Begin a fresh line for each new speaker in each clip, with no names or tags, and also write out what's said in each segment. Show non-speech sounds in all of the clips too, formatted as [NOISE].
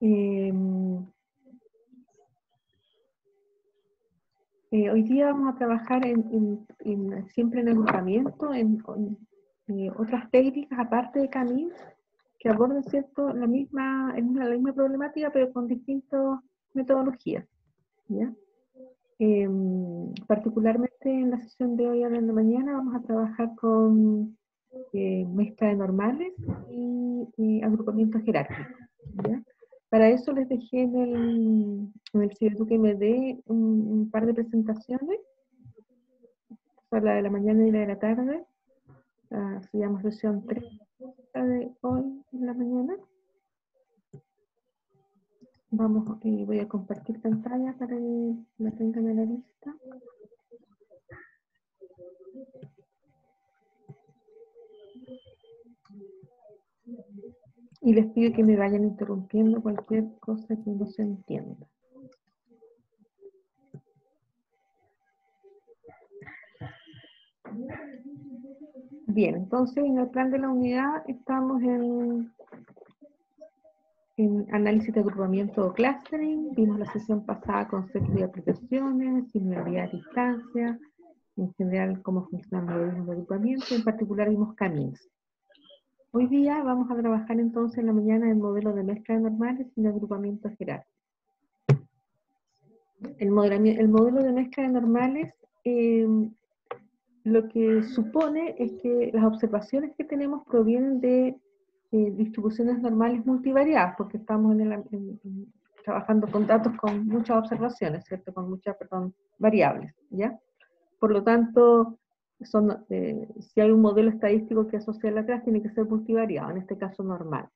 Em, eh, hoy día vamos a trabajar en, siempre en agrupamiento, en, eh, otras técnicas aparte de CAMIS que aborden cierto, la, misma, la misma problemática pero con distintas metodologías. Em, particularmente en la sesión de hoy a la mañana vamos a trabajar con eh, mezcla de normales y, agrupamiento jerárquico. Para eso les dejé en el, en que me dé un, par de presentaciones, la de la mañana y la de la tarde, uh, se llama sesión 3 de hoy en la mañana. Vamos, eh, voy a compartir pantalla para que la tengan en la lista. Y les pido que me vayan interrumpiendo cualquier cosa que no se entienda. Bien, entonces en el plan de la unidad estamos en, análisis de agrupamiento o clustering. Vimos la sesión pasada conceptos y aplicaciones, similaridad a distancia, en general cómo funciona el de agrupamiento, en particular vimos caminos. Hoy día vamos a trabajar entonces en la mañana el modelo de mezcla de normales y agrupamiento jerárquico. El, el modelo de mezcla de normales em, lo que supone es que las observaciones que tenemos provienen de eh, distribuciones normales multivariadas, porque estamos trabajando con datos con muchas observaciones, ¿cierto? Con muchas, variables, ¿ya? Por lo tanto, son, eh, si hay un modelo estadístico que asocia atrás, tiene que ser multivariado, en este caso normal.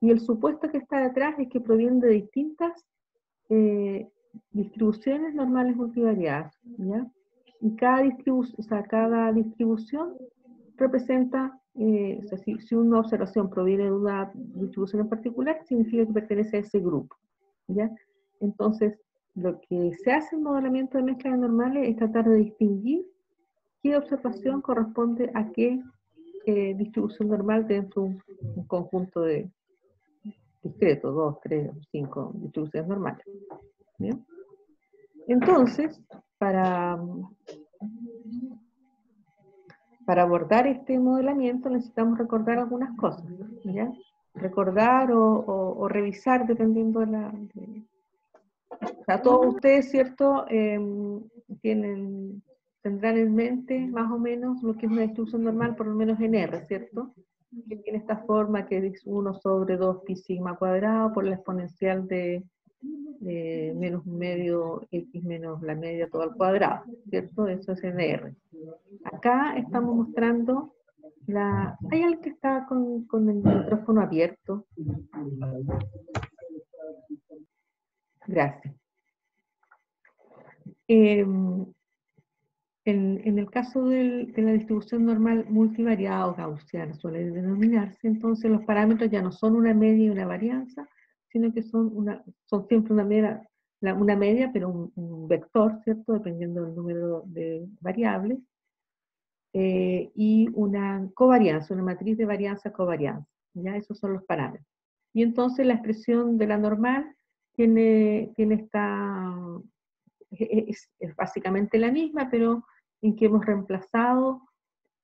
Y el supuesto que está detrás es que proviene de distintas eh, distribuciones normales multivariadas. ¿ya? Y cada, distribución, o sea, cada distribución representa, eh, o sea, si, si, una observación proviene de una distribución en particular, significa que pertenece a ese grupo. ¿ya? Entonces, lo que se hace en modelamiento de mezcla de normales es tratar de distinguir qué observación corresponde a qué eh, distribución normal dentro de un, conjunto de discretos, dos, tres, cinco distribuciones normales. Entonces, para, abordar este modelamiento necesitamos recordar algunas cosas. Recordar o, revisar dependiendo de la... o sea, todos ustedes, ¿cierto? Em, tienen tendrán en mente más o menos lo que es una distribución normal, por lo menos en R, ¿cierto? Que tiene esta forma que es 1 sobre 2 pi sigma cuadrado por la exponencial de, menos medio x menos la media todo al cuadrado, ¿cierto? Eso es en R. Acá estamos mostrando la... ¿Hay alguien que está con, con el micrófono abierto? Gracias. Eh, en, el caso de la distribución normal multivariada o gaussiana suele denominarse, entonces los parámetros ya no son una media y una varianza, sino que son, una, son siempre una media, una media pero un, vector, ¿cierto? Dependiendo del número de variables, eh, y una covarianza, una matriz de varianza covarianza. ¿ya? Esos son los parámetros. Y entonces la expresión de la normal tiene, tiene esta, es, es básicamente la misma, pero en que hemos reemplazado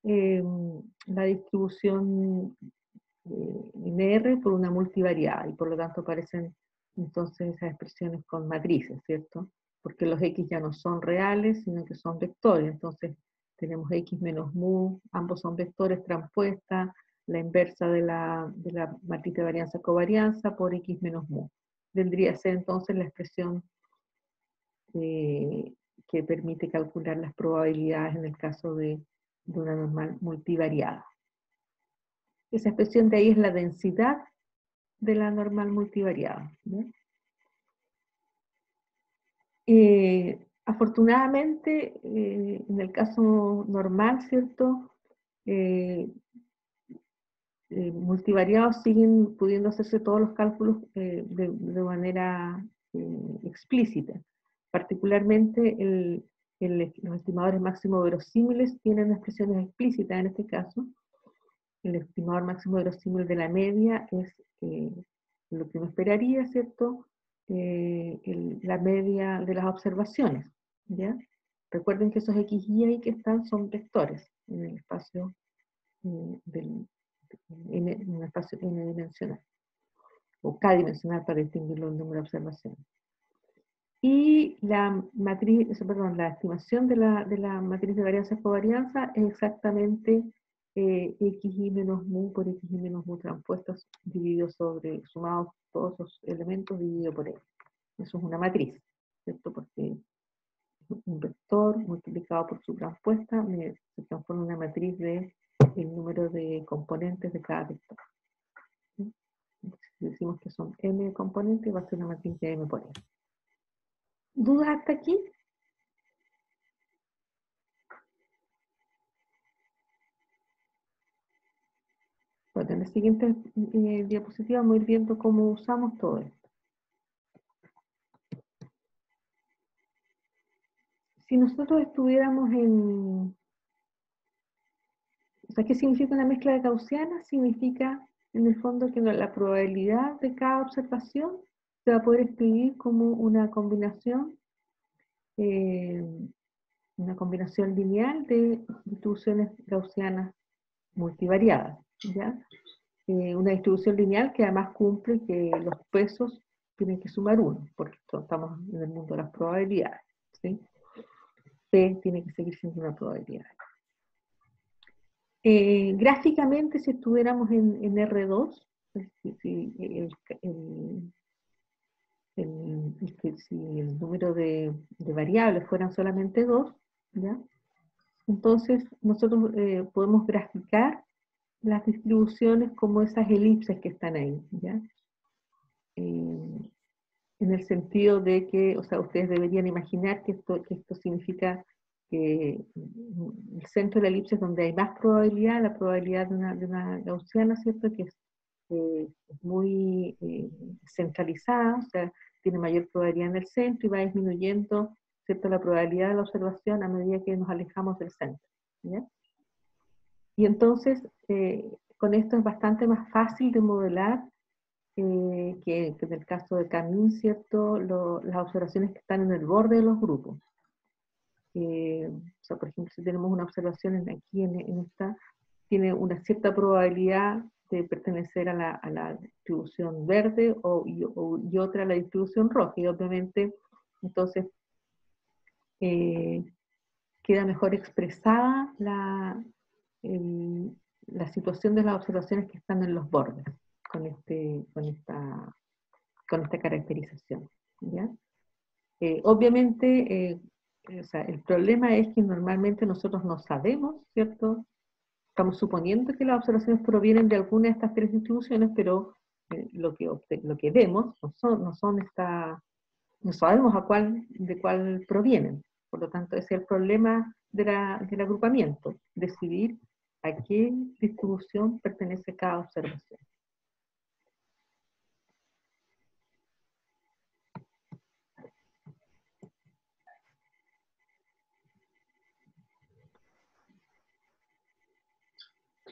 em, la distribución eh, en R por una multivariada y por lo tanto aparecen entonces esas expresiones con matrices, ¿cierto? Porque los X ya no son reales, sino que son vectores. Entonces tenemos X menos mu, ambos son vectores transpuesta, la inversa de la, de matriz de varianza covarianza por X menos mu. Vendría a ser entonces la expresión eh, que permite calcular las probabilidades en el caso de, una normal multivariada. Esa expresión de ahí es la densidad de la normal multivariada. Eh, afortunadamente, eh, en el caso normal, ¿cierto? Eh, multivariados siguen pudiendo hacerse todos los cálculos de, manera explícita. Particularmente los estimadores máximo verosímiles tienen expresiones explícitas en este caso. El estimador máximo verosímil de la media es eh, lo que uno esperaría, ¿cierto? Eh, la media de las observaciones. Recuerden que esos X y Y que están son vectores en el espacio eh, en, n-dimensional, o k-dimensional para distinguirlo del número de observaciones. Y la estimación de la, de la matriz de varianza covarianza es exactamente eh, xy menos mu por xy menos mu transpuestas dividido sobre, sumados todos los elementos dividido por él. Eso es una matriz, ¿cierto? Porque un vector multiplicado por su transpuesta se transforma en una matriz de el número de componentes de cada vector. Si decimos que son m componentes, va a ser una matriz de m por n. ¿Dudas hasta aquí? Bueno, en la siguiente eh, diapositiva vamos a ir viendo cómo usamos todo esto. Si nosotros estuviéramos en... O sea, ¿qué significa una mezcla de gaussiana? Significa, en el fondo, que la probabilidad de cada observación se va a poder escribir como una combinación, eh, una combinación lineal de distribuciones gaussianas multivariadas. ¿ya? Eh, una distribución lineal que además cumple que los pesos tienen que sumar uno, porque estamos en el mundo de las probabilidades. ¿sí? P tiene que seguir siendo una probabilidad. Eh, gráficamente, si estuviéramos en, R2, si, el, si el número de, variables fueran solamente dos, ¿ya? entonces nosotros eh, podemos graficar las distribuciones como esas elipses que están ahí, ¿ya? Eh, en el sentido de que, o sea, ustedes deberían imaginar que esto, que esto significa que el centro de la elipse es donde hay más probabilidad, la probabilidad de una, de una gaussiana, ¿cierto? Que es, eh, muy eh, centralizada, o sea, tiene mayor probabilidad en el centro y va disminuyendo ¿cierto? la probabilidad de la observación a medida que nos alejamos del centro. Y entonces, eh, con esto es bastante más fácil de modelar eh, que, en el caso de Camin, ¿cierto? las observaciones que están en el borde de los grupos. Eh, o sea, por ejemplo, si tenemos una observación aquí en, esta, tiene una cierta probabilidad de pertenecer a la, distribución verde o, y, otra a la distribución roja. Y obviamente, entonces, eh, queda mejor expresada la, la situación de las observaciones que están en los bordes con, este, con, esta, con esta caracterización. Eh, obviamente, eh, el problema es que normalmente nosotros no sabemos, ¿cierto? Estamos suponiendo que las observaciones provienen de alguna de estas tres distribuciones, pero eh, lo, que, vemos no son, no son esta, no sabemos a cuál, de cuál provienen. Por lo tanto, ese es el problema del agrupamiento, decidir a qué distribución pertenece cada observación.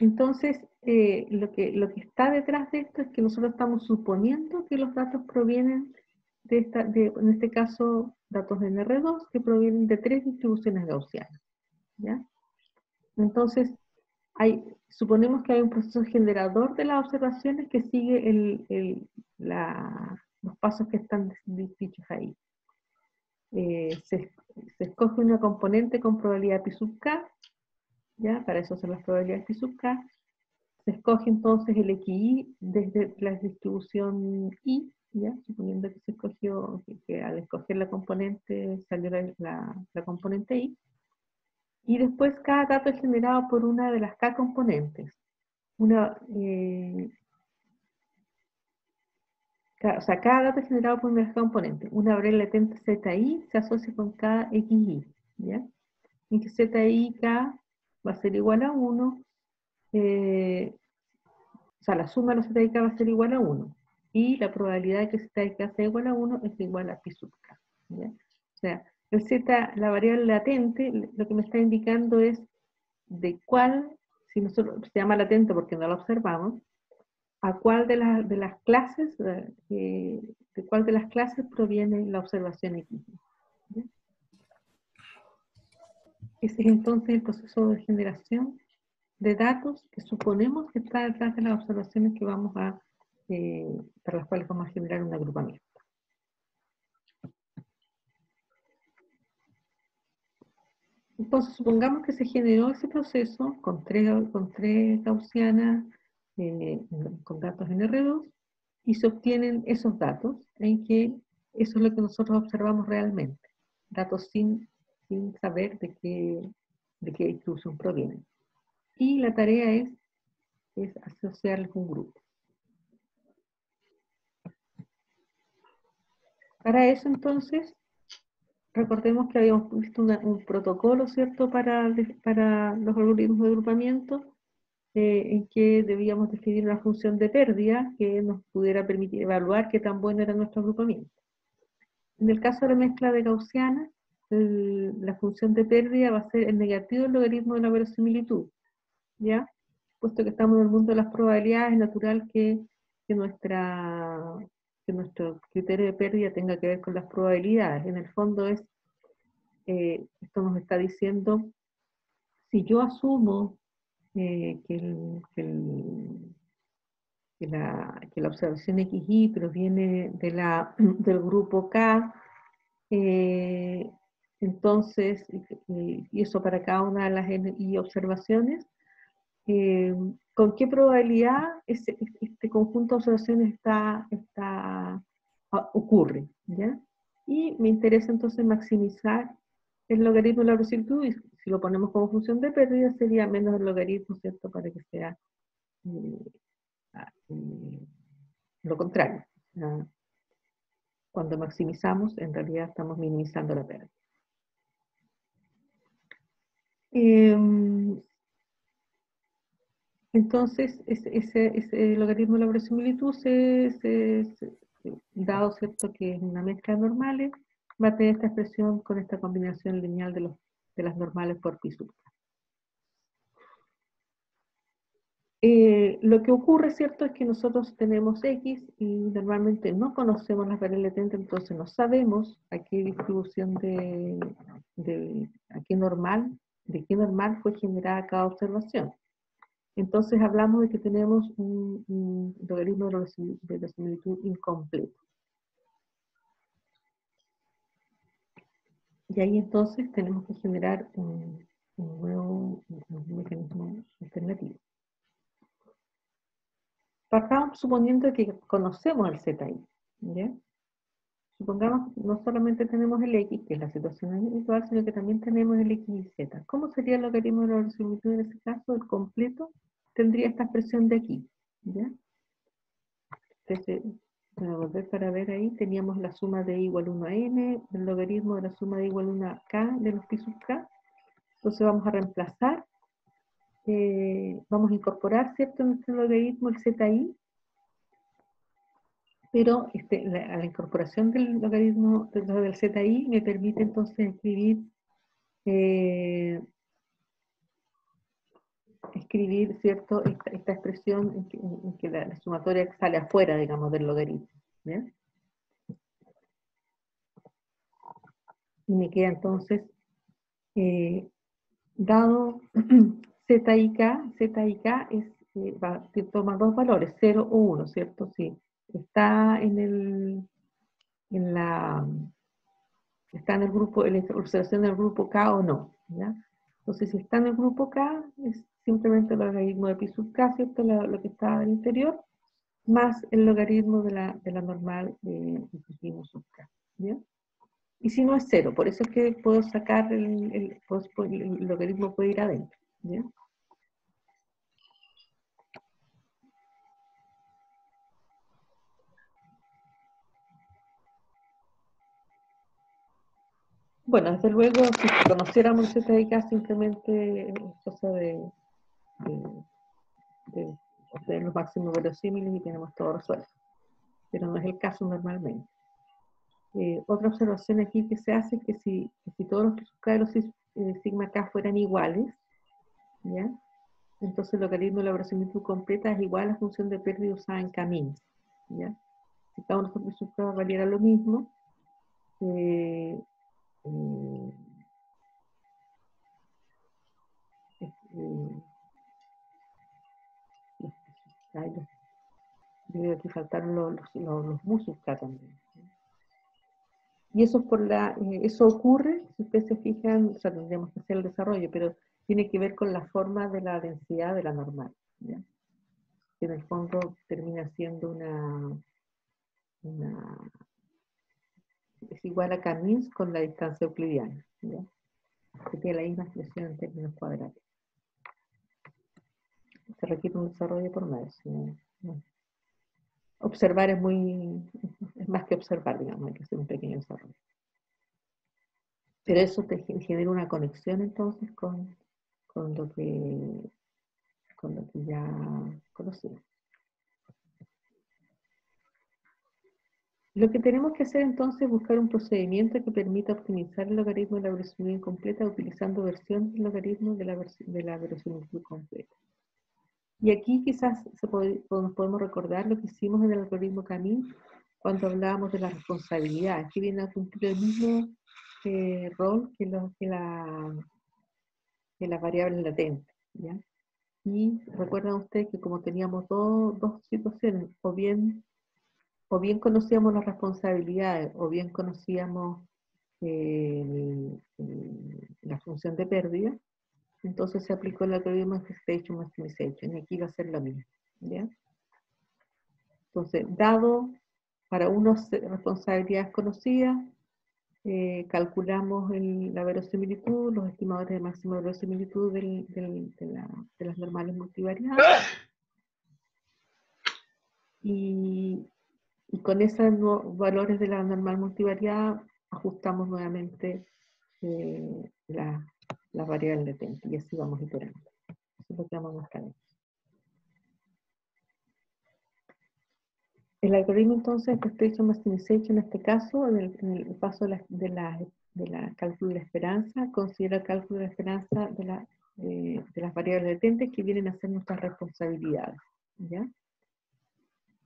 Entonces, eh, lo, que, lo que está detrás de esto es que nosotros estamos suponiendo que los datos provienen de, esta, en este caso, datos de NR2, que provienen de tres distribuciones gaussianas. ¿ya? Entonces, hay, suponemos que hay un proceso generador de las observaciones que sigue el, los pasos que están dichos ahí. Eh, se, se, escoge una componente con probabilidad pi sub k, ¿ya? Para eso son las probabilidades pi sub k. Se escoge entonces el XI desde la distribución I, ¿ya? Suponiendo que se escogió, que, al escoger la componente salió la, la, componente I. Y después cada dato es generado por una de las K componentes. Una, eh, o sea, cada dato es generado por una componentes. Una variable latente ZI se asocia con cada XI, ¿ya? En que ZI, K va a ser igual a 1, eh, o sea, la suma de los ZK va a ser igual a 1, y la probabilidad de que ZK sea igual a 1 es igual a pi sub k. O sea, el Z, la variable latente, lo que me está indicando es de cuál, si nosotros, se llama latente porque no la observamos, a cuál de, de las clases, eh, de cuál de las clases proviene la observación X. Ese es entonces el proceso de generación de datos que suponemos que está detrás de las observaciones que vamos a, eh, para las cuales vamos a generar un agrupamiento. Entonces, supongamos que se generó ese proceso con tres, con tres gaussianas, eh, con datos en R2, y se obtienen esos datos, en que eso es lo que nosotros observamos realmente, datos sin, saber de qué, de qué distribución. Y la tarea es, es asociarles un grupo. Para eso entonces recordemos que habíamos visto un protocolo, ¿cierto?, para, para los algoritmos de agrupamiento, eh, en que debíamos definir una función de pérdida que nos pudiera permitir evaluar qué tan bueno era nuestro agrupamiento. En el caso de la mezcla de Gaussiana, la función de pérdida va a ser el negativo del logaritmo de la verosimilitud, ¿ya? Puesto que estamos en el mundo de las probabilidades, es natural que, que nuestra que nuestro criterio de pérdida tenga que ver con las probabilidades. En el fondo es, eh, esto nos está diciendo, si yo asumo eh, que, la, observación XY proviene de la, [CLEARS THROAT] del grupo K, eh, entonces, y eso para cada una de las y observaciones, ¿Con qué probabilidad este, conjunto de observaciones está, está, ah, ocurre? ¿ya? Y me interesa entonces maximizar el logaritmo de la verosimilitud, si lo ponemos como función de pérdida, sería menos el logaritmo, ¿cierto? Para que sea eh, ah, eh, lo contrario. Cuando maximizamos, en realidad estamos minimizando la pérdida. Em, entonces, ese, logaritmo de la verosimilitud, se, dado cierto que es una mezcla de normales, va a tener esta expresión con esta combinación lineal de, los, de las normales por pi sub eh, lo que ocurre, ¿cierto?, es que nosotros tenemos X y normalmente no conocemos las variables entonces no sabemos a qué distribución de, de, a qué normal, de qué normal fue generada cada observación. Entonces hablamos de que tenemos un, logaritmo de la similitud incompleto. Y ahí entonces tenemos que generar un, nuevo mecanismo alternativo. Partamos suponiendo que conocemos el ZI. ¿ya? Supongamos no solamente tenemos el X, que es la situación habitual, sino que también tenemos el X y Z. ¿Cómo sería el logaritmo de la similitud en ese caso? El completo tendría esta expresión de aquí. ¿ya? Entonces, para volver para ver ahí, teníamos la suma de igual 1 a n, el logaritmo de la suma de igual 1 a k de los pi sub k. Entonces vamos a reemplazar, eh, vamos a incorporar, ¿cierto?, en nuestro logaritmo el zi, pero este, la, incorporación del logaritmo del zi me permite entonces escribir eh, escribir, ¿cierto?, esta, expresión en que, la, sumatoria sale afuera, digamos, del logaritmo. Y me queda entonces, eh, dado [CLEARS THROAT] z y k, z y k es, eh, va, toma dos valores, 0 o 1, ¿cierto? Sí. Está en el, en la, está en el grupo, en la observación del grupo K o no, ¿ya? Entonces, si está en el grupo K, es simplemente el logaritmo de pi sub k, ¿cierto? Lo, que está al interior, más el logaritmo de la, de la normal de pi sub k. Y si no es cero, por eso es que puedo sacar el, el, logaritmo puede ir adentro. ¿bien? Bueno, desde luego, si conociéramos Z de K, simplemente es cosa de, de, obtener los máximos verosímiles y tenemos todo resuelto. Pero no es el caso normalmente. Eh, otra observación aquí que se hace es que si, si todos los y los eh, sigma K fueran iguales, ¿ya? entonces el logaritmo de la verosimilitud completa es igual a la función de pérdida usada en camino. ¿ya? Si cada uno de estos resultados valiera lo mismo, eh, eh, eh, aquí faltaron los, los, también. Y eso, por la, eh, eso ocurre, si ustedes se fijan, o sea, tendríamos que hacer el desarrollo, pero tiene que ver con la forma de la densidad de la normal. Que en el fondo termina siendo una, una es igual a Camins con la distancia euclidiana. ¿ya? Que tiene la misma expresión en términos cuadrados. Se requiere un desarrollo por más. Observar es muy, es más que observar, digamos, hay que hacer un pequeño desarrollo. Pero eso te genera una conexión entonces con, con lo que con lo que ya conocimos. Lo que tenemos que hacer entonces es buscar un procedimiento que permita optimizar el logaritmo de la verosimilitud incompleta utilizando versiones del logaritmo de la, de la verosimilitud completa. Y aquí quizás se podemos recordar lo que hicimos en el algoritmo Camille cuando hablábamos de la responsabilidad. Aquí viene a cumplir el mismo eh, rol que, lo, que, la, que la variable latente. ¿ya? Y recuerdan ustedes que como teníamos dos, dos situaciones, o bien o bien conocíamos las responsabilidades, o bien conocíamos eh, la función de pérdida, entonces se aplicó el algoritmo Expectation Maximization, y aquí va a ser lo mismo. ¿ya? Entonces, dado para unas responsabilidades conocidas, eh, calculamos la verosimilitud, los estimadores de máxima verosimilitud de, de, las normales multivariadas. Y y con esos valores de la normal multivariada ajustamos nuevamente eh, la, la, variable de tiempo y así vamos iterando. Eso es lo que vamos a mostrar. El algoritmo entonces de Precision Maximization en este caso, en el, paso de la, de, la, cálculo de la esperanza, considera el cálculo de la esperanza de, la, eh, de las variables latentes que vienen a ser nuestras responsabilidades. ¿ya?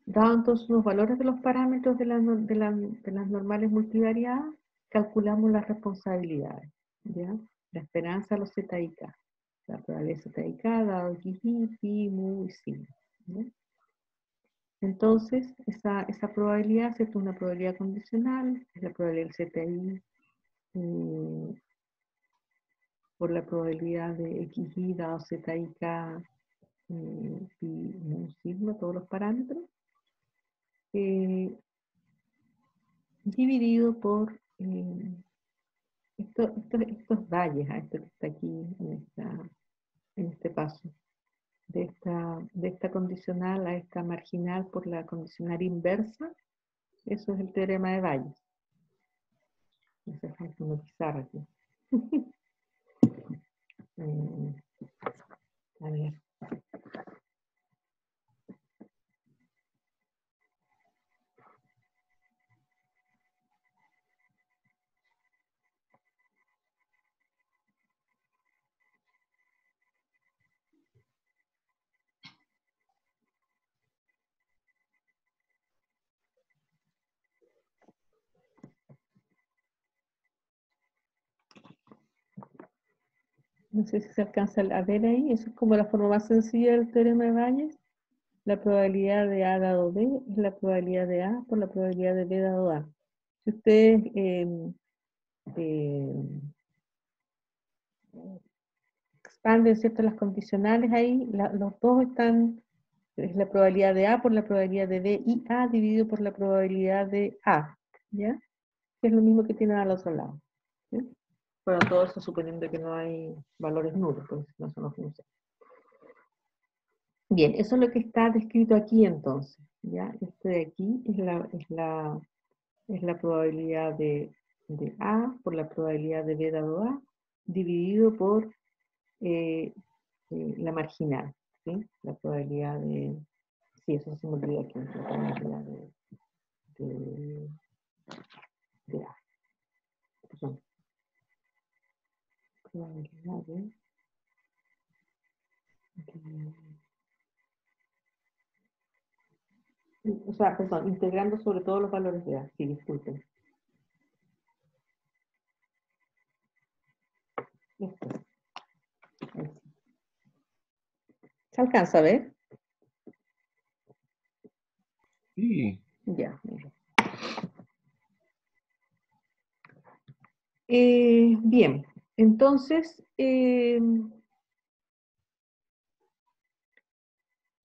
Dados entonces los valores de los parámetros de, las normales multivariadas, calculamos las responsabilidades. ¿ya? La esperanza, los Z y K. La probabilidad Z y K, dado X, Pi, Mu y Sigma. Entonces, esa, esa probabilidad es una probabilidad condicional, es la probabilidad del ZI eh, por la probabilidad de XY dado ZI, K, eh, Pi, Mu, Sigma, todos los parámetros. Eh, dividido por eh, estos valles, a esto que está aquí en, en este paso, de esta, esta condicional a esta marginal por la condicional inversa, eso es el teorema de valles. No pizarra aquí. [LAUGHS] Eh, a ver. No sé si se alcanza a ver ahí. Eso es como la forma más sencilla del teorema de Bayes. La probabilidad de A dado B es la probabilidad de A por la probabilidad de B dado A. Si ustedes em, em, expanden ¿cierto? las condicionales ahí, los dos están, es la probabilidad de A por la probabilidad de B y A dividido por la probabilidad de A. ¿Ya? es lo mismo que tienen al otro lado. Bueno, todo eso suponiendo que no hay valores nulos, pues no, eso no funciona. Bien, eso es lo que está descrito aquí entonces. ¿ya? Este de aquí es la, es la, es la probabilidad de, de, A por la probabilidad de B dado A, dividido por eh, eh, la marginal. ¿sí? La probabilidad de... Sí, eso se me olvidó aquí. La probabilidad de, de, de A o sea, perdón, integrando sobre todo los valores de edad, sí, disculpen. ¿Se alcanza a ver?
Sí.
Ya. Eh, bien, entonces, eh,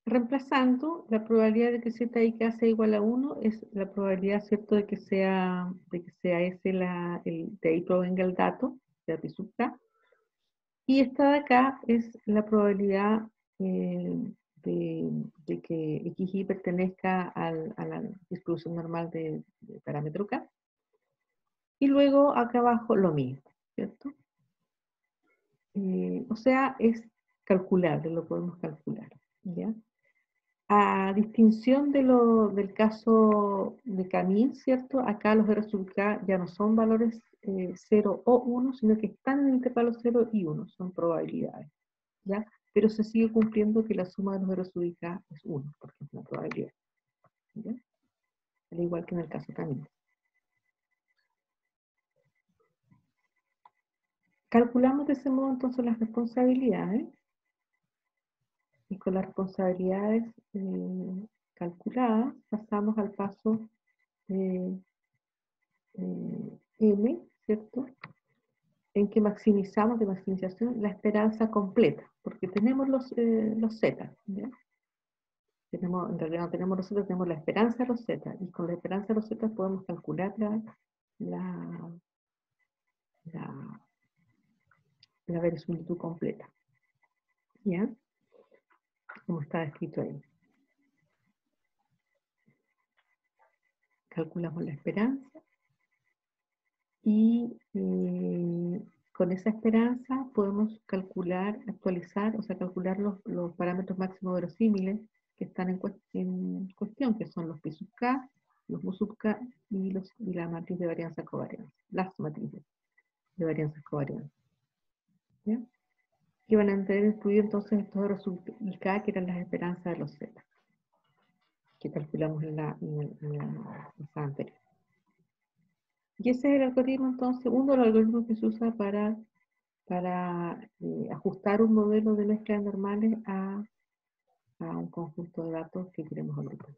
reemplazando, la probabilidad de que z sea igual a 1 es la probabilidad, ¿cierto?, de que sea, de que sea ese de ahí provenga el dato, de P sub k. Y esta de acá es la probabilidad eh, de, que XY pertenezca a la distribución normal de, parámetro K. Y luego acá abajo lo mismo, ¿cierto? Eh, o sea, es calculable, lo podemos calcular, ¿ya? A distinción de lo, del caso de Camille, ¿cierto? Acá los R sub K ya no son valores 0 eh, o 1, sino que están en el intervalo 0 y 1, son probabilidades, ¿ya? pero se sigue cumpliendo que la suma de los ubicados es 1, porque es una probabilidad. Al igual que en el caso también. Calculamos de ese modo entonces las responsabilidades. Y con las responsabilidades eh, calculadas pasamos al paso eh, M, ¿cierto? en que maximizamos de maximización la esperanza completa, porque tenemos los, eh, los Z. Tenemos, en realidad no tenemos los Z, tenemos la esperanza de los Z, y con la esperanza de los Z podemos calcular la, la, la, la verosimilitud completa. ¿Ya? Como está escrito ahí. Calculamos la esperanza y eh, con esa esperanza podemos calcular, actualizar, o sea, calcular los, los parámetros máximos verosímiles que están en, cuestión, que son los P sub K, los mu sub K y, y la matriz de varianza covarianza, las matrices de varianza covarianza. Que van a tener incluido entonces estos sub y K, que eran las esperanzas de los Z, que calculamos en la, en anterior. Y ese es el algoritmo, entonces, uno de los algoritmos que se usa para, para eh, ajustar un modelo de mezcla de normales a, a un conjunto de datos que queremos agrupar.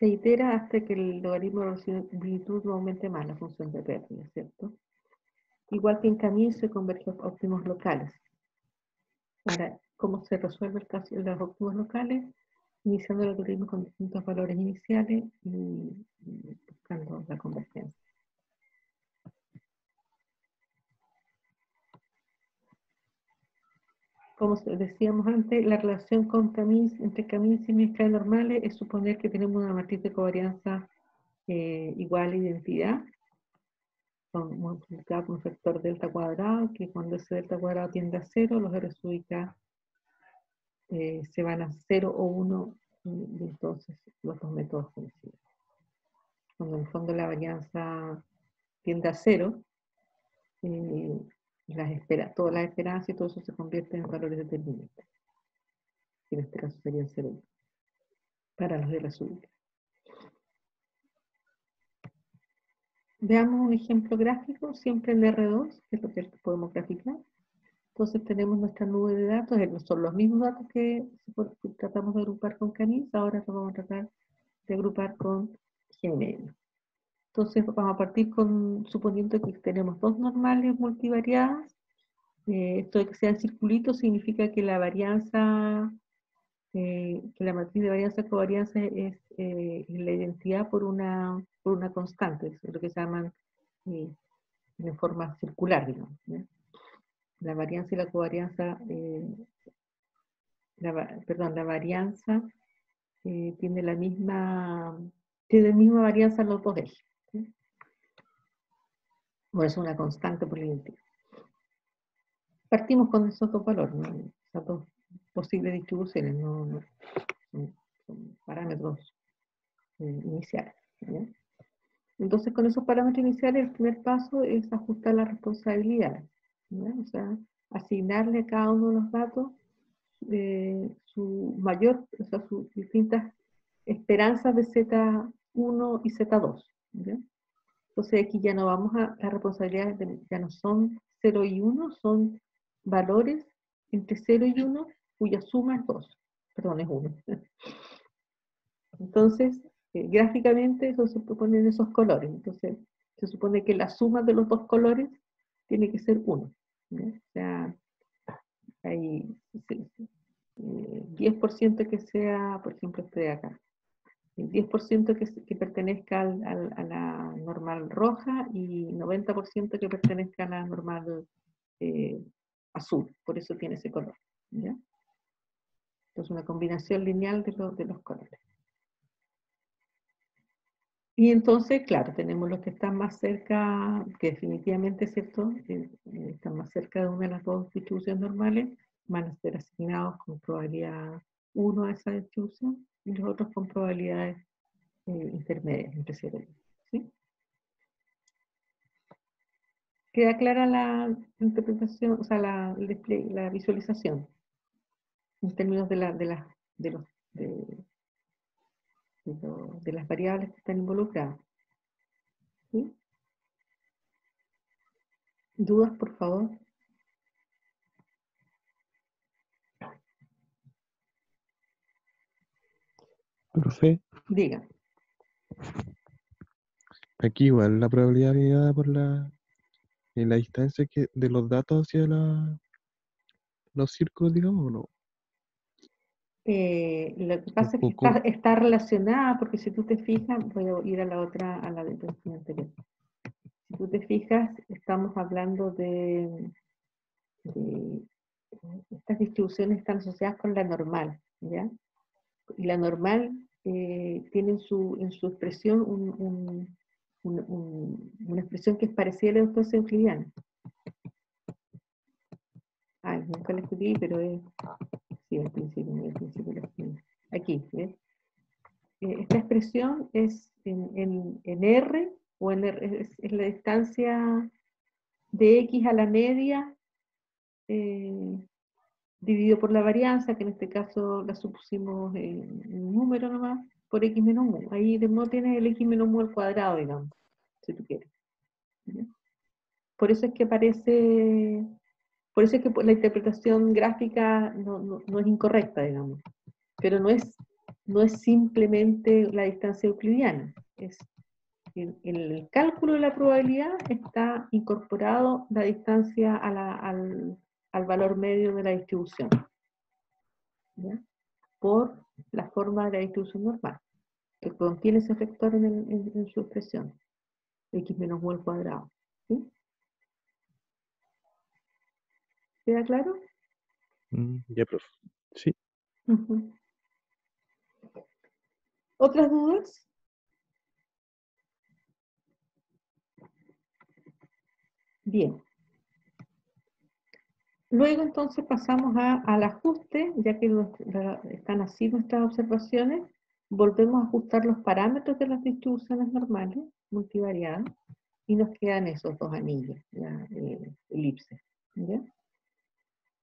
Se itera hasta que el logaritmo de similitud no aumente más la función de pérdida, ¿cierto? Igual que en camino se converge a óptimos locales. Ahora, ¿cómo se resuelve el caso de los óptimos locales? iniciando el algoritmo con distintos valores iniciales y, buscando la convergencia. Como decíamos antes, la relación con entre camins y mezcla normales es suponer que tenemos una matriz de covarianza eh, igual a identidad, multiplicada por un factor delta cuadrado, que cuando ese delta cuadrado tiende a cero, los R sub eh, se van a 0 o 1 y entonces los dos métodos coinciden. Cuando en el fondo la varianza tiende a 0, eh, las espera, todas las esperanzas y todo eso se convierte en valores determinantes. En este caso serían 0 para los de la subida. Veamos un ejemplo gráfico, siempre en R2, que es lo que podemos graficar. Entonces tenemos nuestra nube de datos, son los mismos datos que tratamos de agrupar con Canis, ahora lo vamos a tratar de agrupar con GML. Entonces vamos a partir con, suponiendo que tenemos dos normales multivariadas, eh, esto de que sean circulitos significa que la varianza, eh, que la matriz de varianza covarianza es eh, la identidad por una, por una constante, es lo que se llaman en forma circular, digamos la varianza y la covarianza, perdón, la varianza tiene la misma, tiene la misma varianza en los dos ejes. O es una constante por identidad. Partimos con esos dos valores, esas dos posibles distribuciones, no, son, parámetros eh, iniciales. Entonces, con esos parámetros iniciales, el primer paso es ajustar las responsabilidades. O sea, asignarle a cada uno de los datos eh, su mayor, o sea, sus distintas esperanzas de Z1 y Z2. Entonces aquí ya no vamos a, las responsabilidades ya no son 0 y 1, son valores entre 0 y 1 cuya suma es 2, perdón, es 1. [LAUGHS] Entonces, eh, gráficamente eso se propone en esos colores. Entonces, se supone que la suma de los dos colores tiene que ser 1. O sea, hay 10% eh, que sea, por ejemplo, este de acá. El 10% que, que pertenezca al, a la normal roja y 90% que pertenezca a la normal eh, azul. Por eso tiene ese color. ¿ya? Entonces, una combinación lineal de, de los colores. Y entonces, claro, tenemos los que están más cerca, que definitivamente cierto, eh, están más cerca de una de las dos distribuciones normales, van a ser asignados con probabilidad 1 a esa distribución y los otros con probabilidades eh, intermedias entre 0 y 1. ¿sí? ¿Queda clara la interpretación, o sea, la, visualización en términos de, la, de, la, de los, de, de, las variables que están involucradas. ¿Dudas, por favor?
Profe.
Diga.
Aquí igual la probabilidad dada por la, en la distancia que, de los datos hacia la, los círculos, digamos, ¿o no?
Eh, lo que pasa es que está, relacionada, porque si tú te fijas, voy a ir a la otra, a la del anterior. Si tú te fijas, estamos hablando de, estas distribuciones están asociadas con la normal, ¿ya? Y la normal eh, tiene en su, en su expresión una expresión que es parecida a la de euclidiana. Ay, nunca la escribí, pero es Sí, al principio, al principio Aquí, ¿ves? Eh, esta expresión es en, R, o en es, la distancia de X a la media eh, dividido por la varianza, que en este caso la supusimos en un número nomás, por X menos mu. Ahí no tienes el X menos mu al cuadrado, digamos, si tú quieres. Por eso es que aparece por eso es que la interpretación gráfica no, es incorrecta, digamos. Pero no es, no es simplemente la distancia euclidiana. Es, en, el cálculo de la probabilidad está incorporado la distancia al, valor medio de la distribución. Por la forma de la distribución normal, que contiene ese factor en, su expresión. x menos u al cuadrado. ¿sí? ¿Queda claro?
Mm, ya, profe. Sí.
¿Otras dudas? Bien. Luego entonces pasamos al ajuste, ya que están así nuestras observaciones, volvemos a ajustar los parámetros de las distribuciones normales, multivariadas, y nos quedan esos dos anillos, la eh. ¿ya?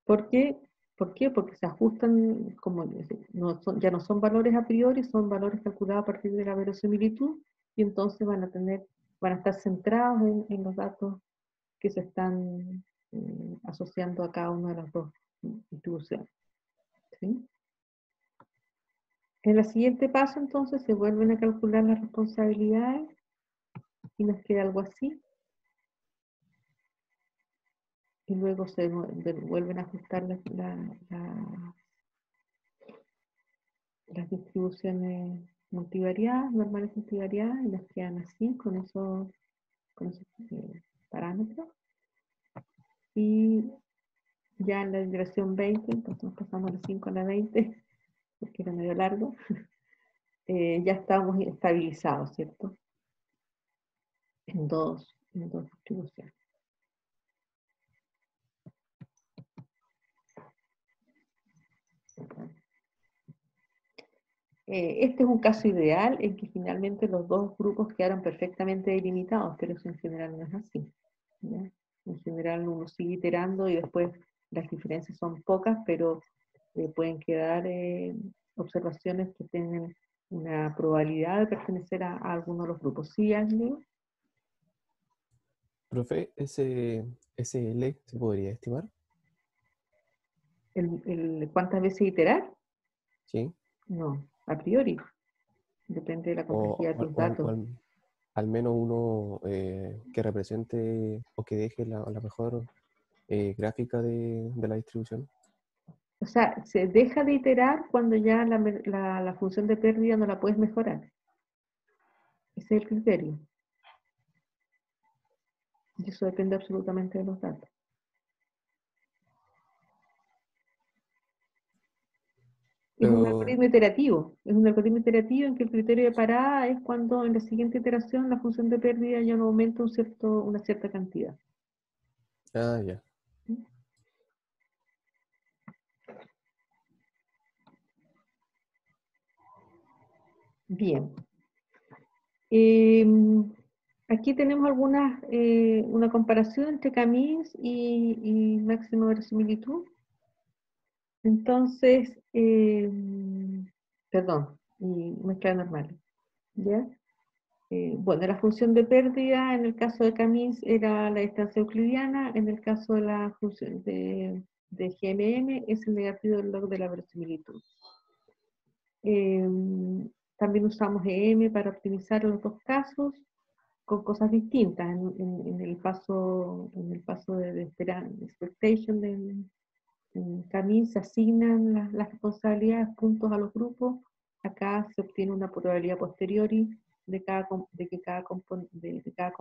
¿Por qué? ¿Por qué? Porque se ajustan, como no son, ya no son valores a priori, son valores calculados a partir de la verosimilitud y entonces van a tener, van a estar centrados en, los datos que se están eh, asociando a cada una de las dos distribuciones. En el siguiente paso, entonces, se vuelven a calcular las responsabilidades y nos queda algo así y luego se vuelven a ajustar las distribuciones multivariadas, normales multivariadas, y las quedan así, con esos, eh, parámetros. Y ya en la integración 20, entonces nos pasamos de 5 a la 20, porque era medio largo, [LAUGHS] eh, ya estamos estabilizados, ¿cierto? En dos, en dos distribuciones. Eh, este es un caso ideal en que finalmente los dos grupos quedaron perfectamente delimitados, pero eso en general no es así. En general uno sigue iterando y después las diferencias son pocas, pero eh, pueden quedar eh, observaciones que tengan una probabilidad de pertenecer a, alguno de los grupos. ¿Sí, Ángel?
Profe, ¿ese SL se podría estimar?
¿El, cuántas veces iterar?
Sí.
No, a priori. Depende de la complejidad de tus datos.
Al, menos uno eh, que represente o que deje la, mejor eh, gráfica de, la distribución.
O sea, se deja de iterar cuando ya la, la, función de pérdida no la puedes mejorar. Ese es el criterio. Y eso depende absolutamente de los datos. Es un algoritmo iterativo. Es un algoritmo iterativo en que el criterio de parada es cuando en la siguiente iteración la función de pérdida ya no aumenta un cierto, una cierta cantidad.
Ah, ya.
Bien. Em, aquí tenemos algunas, eh, una comparación entre CAMINS y, y máximo verosimilitud. Entonces, eh, perdón, y mezcla normal. ¿ya? Eh, bueno, la función de pérdida en el caso de Camins era la distancia euclidiana, en el caso de la función de, GMM es el negativo del log de la verosimilitud. Em, también usamos EM para optimizar los dos casos con cosas distintas. En, el paso, en el paso de, de expectation del, también se asignan las, responsabilidades, puntos a los grupos. Acá se obtiene una probabilidad posteriori de, cada, de, que, cada de, cada,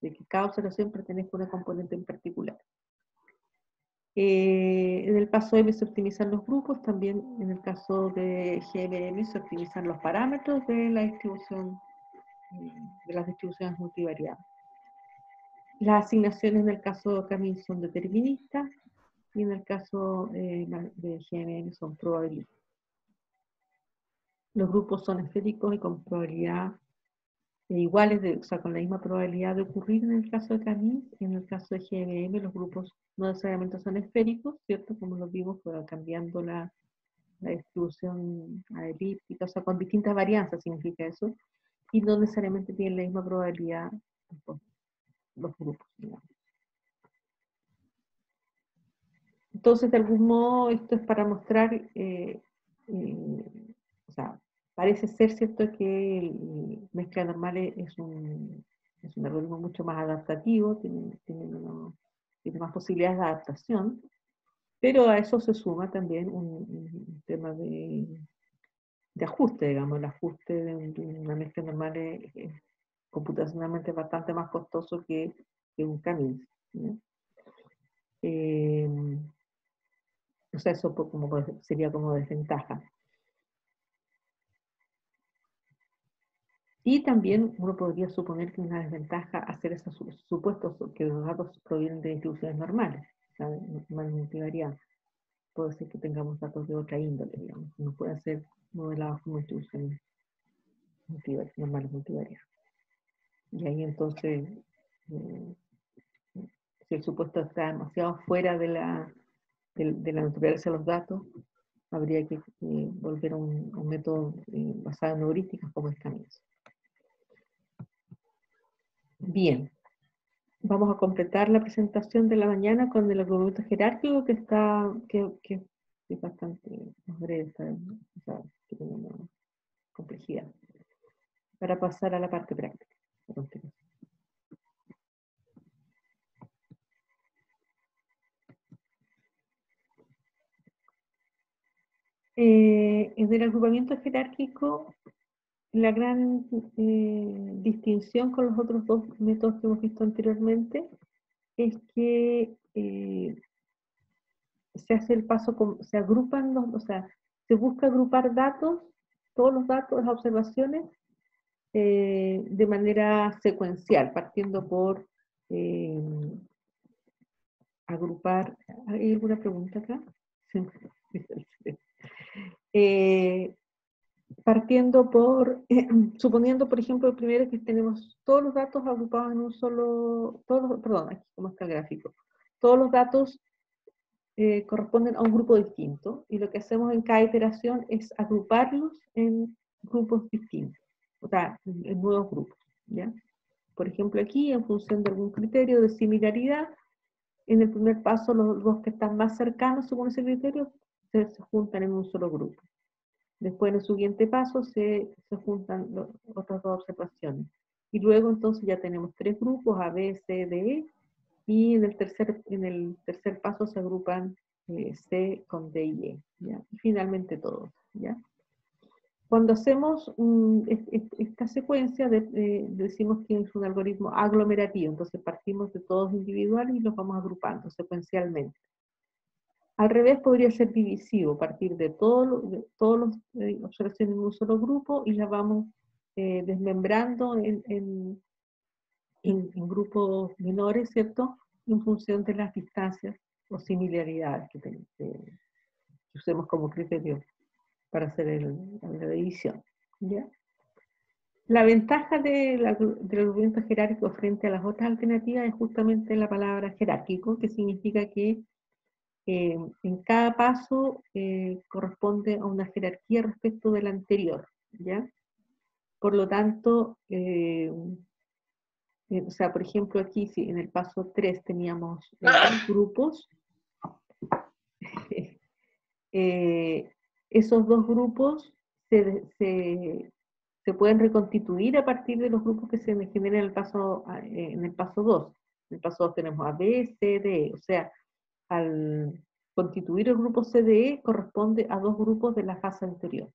de que cada observación pertenezca a una componente en particular. Eh, en el paso M se optimizan los grupos, también en el caso de GMM se optimizan los parámetros de la distribución, de las distribuciones multivariadas. Las asignaciones en el caso de Camille son deterministas, y en el caso eh, de GMM son probabilistas. Los grupos son esféricos y con probabilidad eh, iguales, de, o sea, con la misma probabilidad de ocurrir en el caso de Camis, en el caso de GMM los grupos no necesariamente son esféricos, ¿cierto? Como lo vimos, pero cambiando la, la distribución elíptica, o sea, con distintas varianzas significa eso, y no necesariamente tienen la misma probabilidad los grupos, digamos. Entonces, de algún modo, esto es para mostrar, eh, eh, o sea, parece ser cierto que el mezcla normal es un, es un algoritmo mucho más adaptativo, tiene, tiene, más posibilidades de adaptación, pero a eso se suma también un, tema de, de, ajuste, digamos, el ajuste de, una mezcla normal es, computacionalmente bastante más costoso que, un camino. O sea, eso como, sería como desventaja. Y también uno podría suponer que una desventaja hacer esos supuestos que los datos provienen de distribuciones normales, o sea, multivariadas. Puede ser que tengamos datos de otra índole, digamos. No pueden ser modelados como distribuciones normales multivariadas. Y ahí entonces, eh, si el supuesto está demasiado fuera de la de, la naturaleza de los datos, habría que eh, volver a un, método eh, basado en heurísticas como es CAMINS. Bien, vamos a completar la presentación de la mañana con el argumento jerárquico que está, que, es bastante que tiene una complejidad, para pasar a la parte práctica. Eh, el agrupamiento jerárquico, la gran eh, distinción con los otros dos métodos que hemos visto anteriormente es que eh, se hace el paso, se agrupan los, o sea, se busca agrupar datos, todos los datos, las observaciones, de manera secuencial, partiendo por agrupar. ¿Hay alguna pregunta acá? [LAUGHS] Eh, partiendo por, [CLEARS THROAT] suponiendo, por ejemplo, primero que tenemos todos los datos agrupados en un solo, todos, perdón, aquí como está el gráfico, todos los datos eh, corresponden a un grupo distinto y lo que hacemos en cada iteración es agruparlos en grupos distintos, o sea, en nuevos grupos, ¿ya? Por ejemplo, aquí, en función de algún criterio de similaridad, en el primer paso los dos que están más cercanos según ese criterio se, juntan en un solo grupo. Después en el siguiente paso se, se juntan otras dos observaciones. Y luego entonces ya tenemos tres grupos, A, B, C, D, E, y en el tercer, en el tercer paso se agrupan eh, C con D y E, ¿ya? Y finalmente todos, ¿ya? Cuando hacemos esta secuencia, decimos que es un algoritmo aglomerativo, entonces partimos de todos individuales y los vamos agrupando secuencialmente. Al revés podría ser divisivo, partir de, todos los todos eh, observaciones en un solo grupo y las vamos eh, desmembrando en, en, grupos menores, ¿cierto? En función de las distancias o similaridades que, que usemos como criterio para hacer el, la división. ¿ya? La ventaja del argumento jerárquico frente a las otras alternativas es justamente la palabra jerárquico, que significa que eh, en cada paso eh, corresponde a una jerarquía respecto del anterior. ¿ya? Por lo tanto, eh, o sea, por ejemplo, aquí si en el paso 3 teníamos [LAUGHS] grupos, [LAUGHS] esos dos grupos se, pueden reconstituir a partir de los grupos que se generan en el paso, en el paso 2. En el paso 2 tenemos A, B, C, D, o sea, al constituir el grupo CDE corresponde a dos grupos de la fase anterior.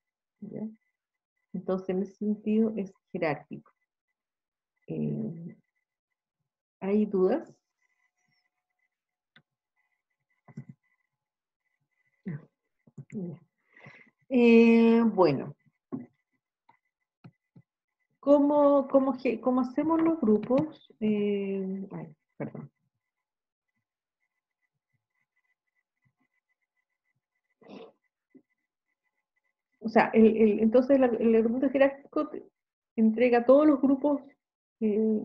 Entonces, en ese sentido es jerárquico. Eh, ¿Hay dudas? Eh, bueno, ¿cómo, hacemos los grupos? Eh, ay, perdón. O sea, entonces el, grupo jerárquico entrega todos los grupos, eh,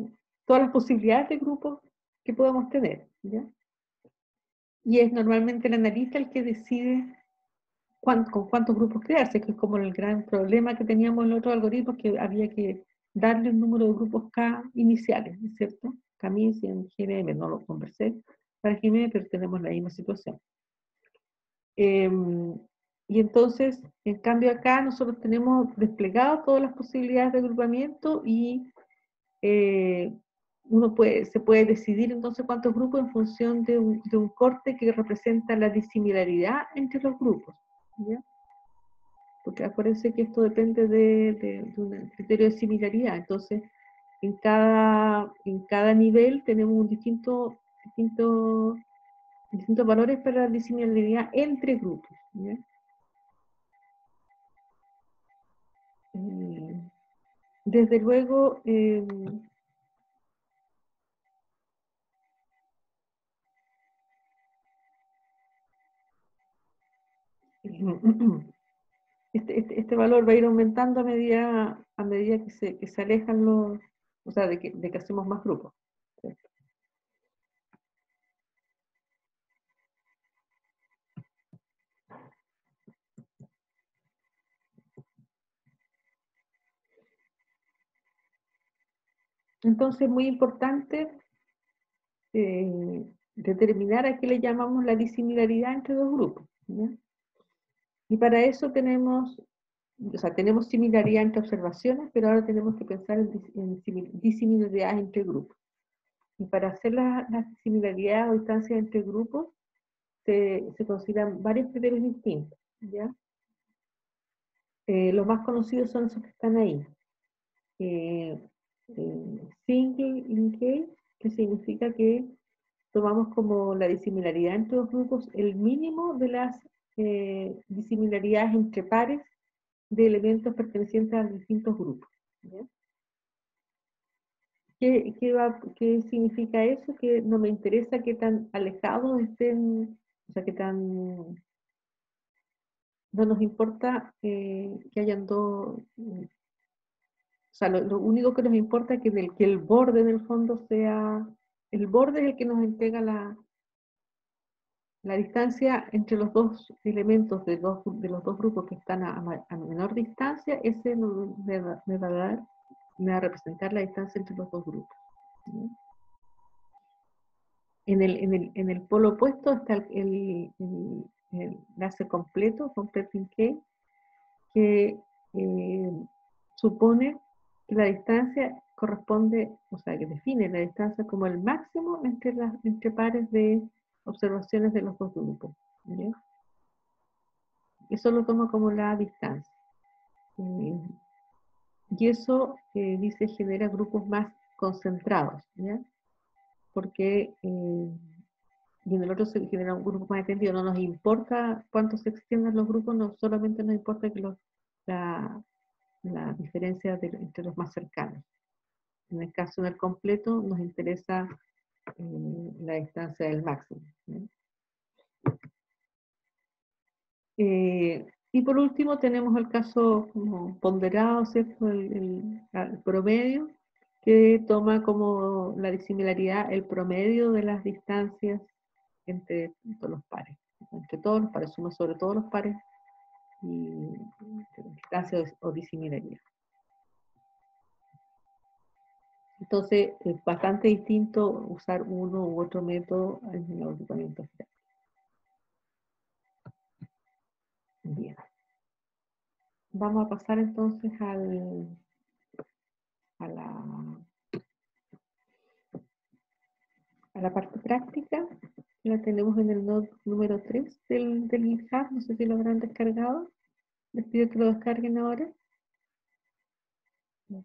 todas las posibilidades de grupos que podamos tener, ¿ya? Y es normalmente el analista el que decide con cuántos grupos crearse, que es como el gran problema que teníamos en el otro algoritmo, que había que darle un número de grupos K iniciales, ¿no es cierto? Camis y en GMM, no lo conversé para GMM, pero tenemos la misma situación. Em, y entonces, en cambio acá nosotros tenemos desplegado todas las posibilidades de agrupamiento y eh, uno puede, se puede decidir entonces cuántos grupos en función de un, de un corte que representa la disimilaridad entre los grupos. Porque acuérdense que esto depende de, un criterio de similaridad, entonces en cada, en cada nivel tenemos un distinto, distinto, distintos valores para la disimilaridad entre grupos. Eh, desde luego, eh, [CLEARS THROAT] Este, este, este, valor va a ir aumentando a medida, a medida que, se, que se alejan los, o sea, de que, de que hacemos más grupos. Entonces, es muy importante eh, determinar a qué le llamamos la disimilaridad entre dos grupos. Y para eso tenemos, o sea, tenemos similaridad entre observaciones, pero ahora tenemos que pensar en, disimilaridades entre grupos. Y para hacer las la similaridades o distancias entre grupos, se, se consideran varios criterios distintos. ¿ya? Eh, los más conocidos son esos que están ahí. Eh, single linkage, que significa que tomamos como la disimilaridad entre los grupos el mínimo de las eh, disimilaridades entre pares de elementos pertenecientes a distintos grupos. ¿Qué, ¿Qué, significa eso? Que no me interesa qué tan alejados estén, o sea, qué tan... No nos importa eh, que hayan dos... o sea, lo, único que nos importa es que, del, que el borde en el fondo sea... El borde es el que nos entrega la, la distancia entre los dos elementos de, dos, de los dos grupos que están a, a menor distancia, ese me va, me va a dar, me va a representar la distancia entre los dos grupos. En el, en, el, en el polo opuesto está el, el, el- enlace completo, completing K, que eh, supone la distancia corresponde, o sea, que define la distancia como el máximo entre, las, entre pares de observaciones de los dos grupos. ¿ya? Eso lo tomo como la distancia. Eh, y eso, eh, dice, genera grupos más concentrados. Porque, eh, y en el otro se genera un grupo más extendido. No nos importa cuánto se extiendan los grupos, no solamente nos importa que los, la, la diferencia entre los más cercanos. En el caso del completo, nos interesa eh, la distancia del máximo. Eh, y por último tenemos el caso como ponderado, ¿cierto? El- el promedio, que toma como la disimilaridad el promedio de las distancias entre todos los pares. Entre todos los pares, suma sobre todos los pares y distancia o disimilaridad. Entonces, es bastante distinto usar uno u otro método en el agrupamiento general. Bien. Vamos a pasar entonces al, a, la, a la parte práctica. La tenemos en el node número 3 del, del GitHub. No sé si lo habrán descargado. Les pido que lo descarguen ahora. Lo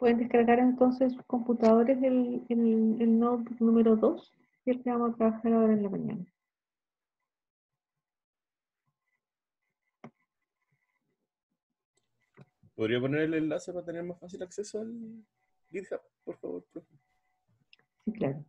Pueden descargar entonces en sus computadores el, el, el notebook número 2 y el que vamos a trabajar ahora en la mañana.
¿Podría poner el enlace para tener más fácil acceso al GitHub, por favor, profe?
Sí, claro.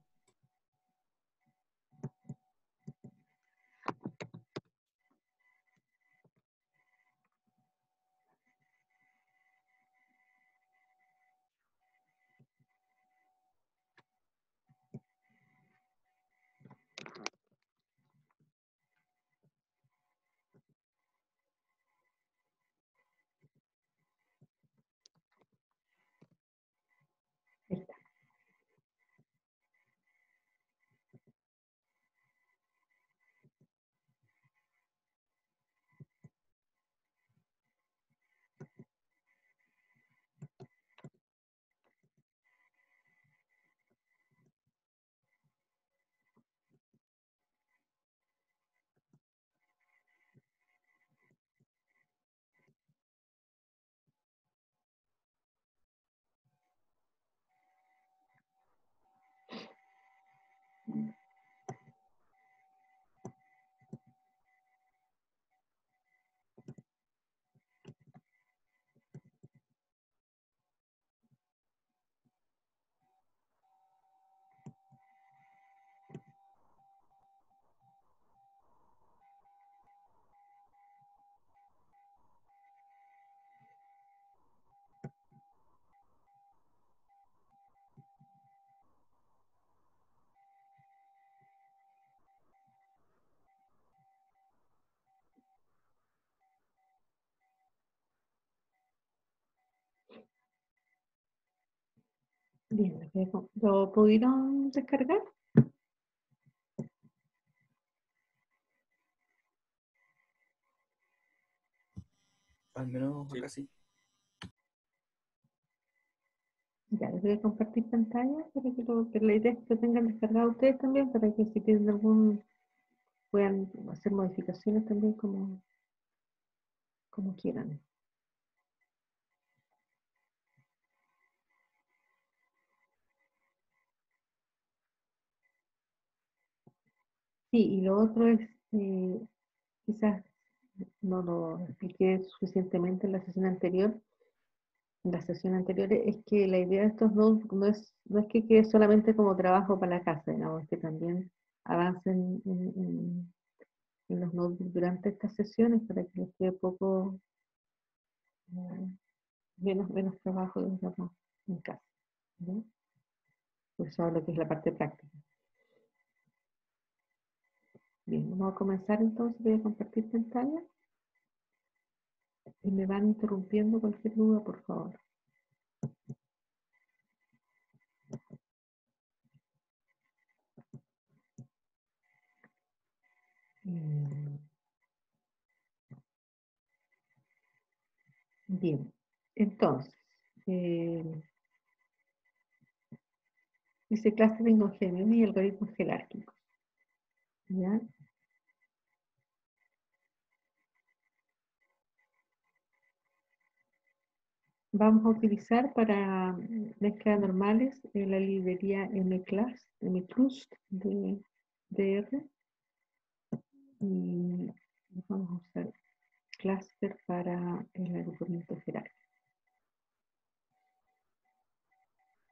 Bien, ¿lo pudieron descargar?
Al menos
Sí.
acá sí.
Ya, les voy a compartir pantalla para que, lo, que la idea es que lo tengan descargado ustedes también, para que si tienen algún, puedan hacer modificaciones también como, como quieran. Sí, y lo otro es, eh, quizás no lo expliqué suficientemente en la sesión anterior, en la sesión anterior es que la idea de estos notebooks no es, no es que quede solamente como trabajo para la casa, digamos, que también avancen en, los notebooks durante estas sesiones para que les quede poco, eh, menos, menos trabajo digamos, en casa. Por eso lo que es la parte práctica. Bien, vamos a comenzar entonces, voy a compartir pantalla. Y me van interrumpiendo cualquier duda, por favor. Mm. Bien, entonces, eh, dice clustering homogéneo y algoritmos jerárquicos. Vamos a utilizar para mezclas normales la librería mclass, mclust de DR. Y vamos a usar cluster para el agrupamiento jerárquico.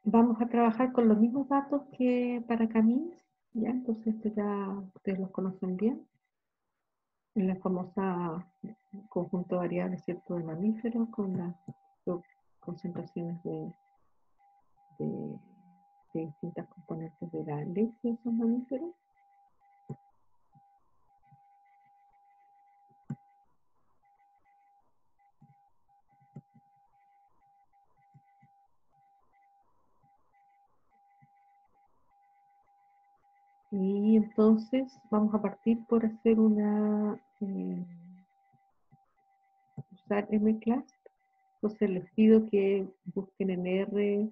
Vamos a trabajar con los mismos datos que para Camins, ¿ya? Entonces esto ya ustedes los conocen bien. En la famosa conjunto de variables, ¿cierto? De mamíferos con las co- concentraciones de, de distintas componentes de la leche de esos mamíferos. Y entonces vamos a partir por hacer una, eh, usar mclass. Entonces les pido que busquen en R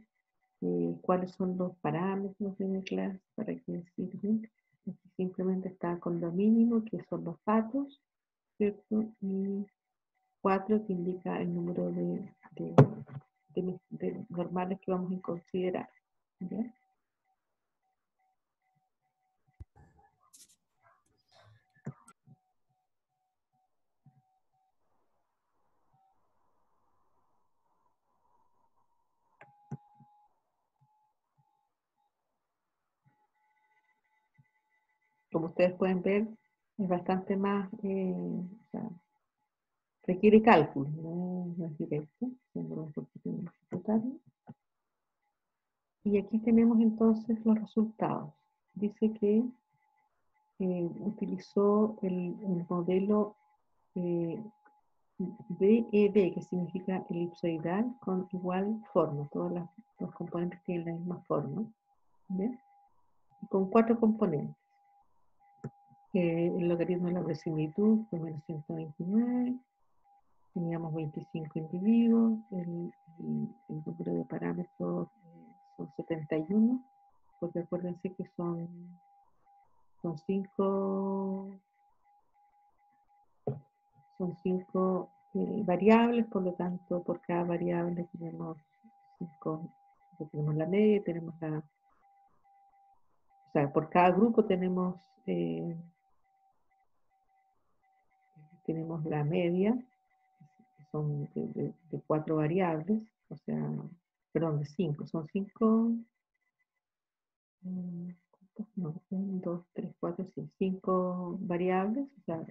eh, cuáles son los parámetros de mclass para que sirven. Simplemente está con lo mínimo, que son los datos, ¿cierto? Y 4 que indica el número de normales que vamos a considerar. ¿ya? Como ustedes pueden ver, es bastante más, eh, o sea, requiere cálculo, no, es directo. Y aquí tenemos entonces los resultados. Dice que eh, utilizó el, el modelo eh, DEB, que significa elipsoidal con igual forma. Todos los componentes tienen la misma forma. Y Con cuatro componentes. Eh, el logaritmo de la verosimilitud fue menos 129. Teníamos 25 individuos. El, el- el número de parámetros eh, son 71. Porque acuérdense que son, son cinco son cinco eh, variables, por lo tanto, por cada variable tenemos cinco, tenemos la media, tenemos la, o sea, por cada grupo tenemos, eh, tenemos la media, son de, cuatro variables, o sea, perdón, de cinco, son cinco, mm, no, un, dos, tres, cuatro, sí, cinco variables, o sea,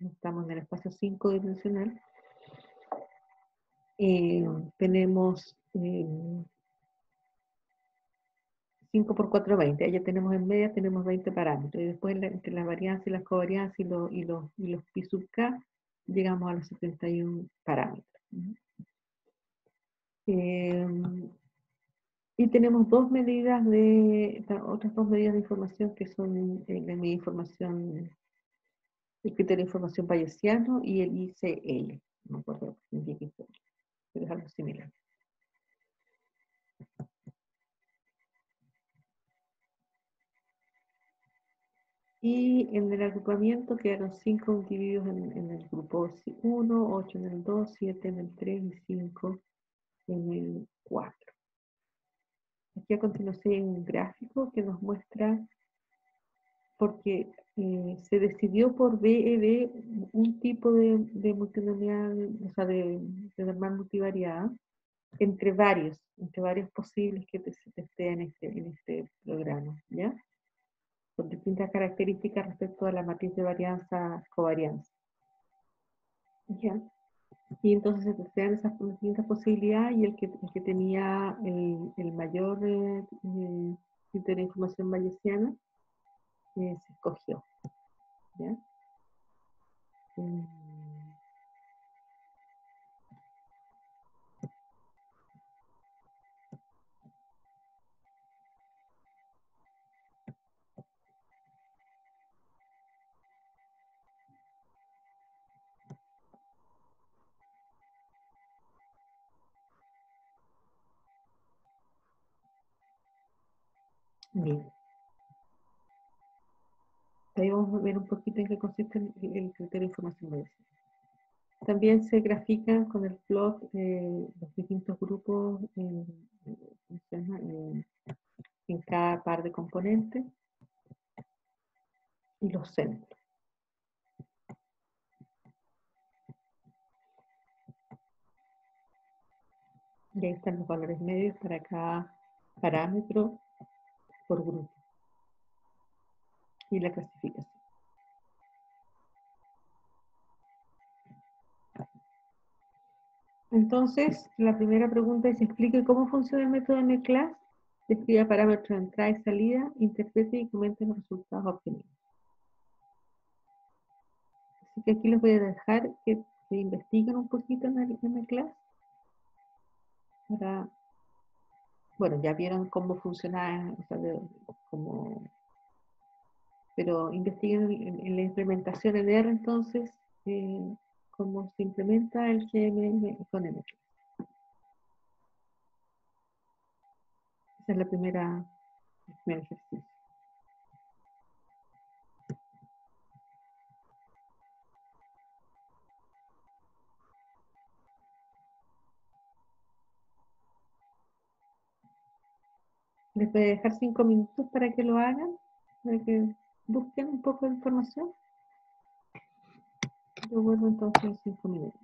estamos en el espacio 5 dimensional. Eh, tenemos eh, 5 por 4, 20. Allá tenemos en media, tenemos 20 parámetros. Y después entre las varianzas y las covarianzas y, los y, los, y los pi sub k, llegamos a los 71 parámetros. Eh, y tenemos dos medidas de, otras dos medidas de información que son eh, la medida de información, el criterio de información bayesiano y el ICL. No me acuerdo que significa pero es algo similar. Y en el agrupamiento quedaron 5 individuos en, en el grupo 1, 8 en el 2, 7 en el 3 y 5 en el 4. Aquí a continuación hay un gráfico que nos muestra, porque eh, se decidió por BEB un tipo de, de multinomial, o sea, de, de normal multivariada, entre varios, entre varios posibles que se testeen en este, en este programa, ¿ya? Con distintas características respecto a la matriz de varianza covarianza. ¿Ya? Y entonces se testean esas distintas posibilidades y el que, el que tenía el, mayor eh, eh, de información bayesiana eh, se escogió. ¿ya? Ahí vamos a ver un poquito en qué consiste el, criterio de información. También se grafican con el plot eh, los distintos grupos en- en cada par de componentes y los centros. Y ahí están los valores medios para cada parámetro por grupo. Y la clasificación. Entonces, la primera pregunta es, explique cómo funciona el método MClass, describa parámetros de entrada y salida, interprete y comente los resultados obtenidos. Así que aquí les voy a dejar que, que investiguen un poquito en el MClass. Para, bueno, ya vieron cómo funciona, o sea, de- cómo, pero investiguen en, la implementación en R entonces, eh, cómo se implementa el GMM con MClass. Esa es la primera, el primer ejercicio. Les voy a dejar cinco minutos para que lo hagan, para que busquen un poco de información. Yo vuelvo entonces en cinco minutos.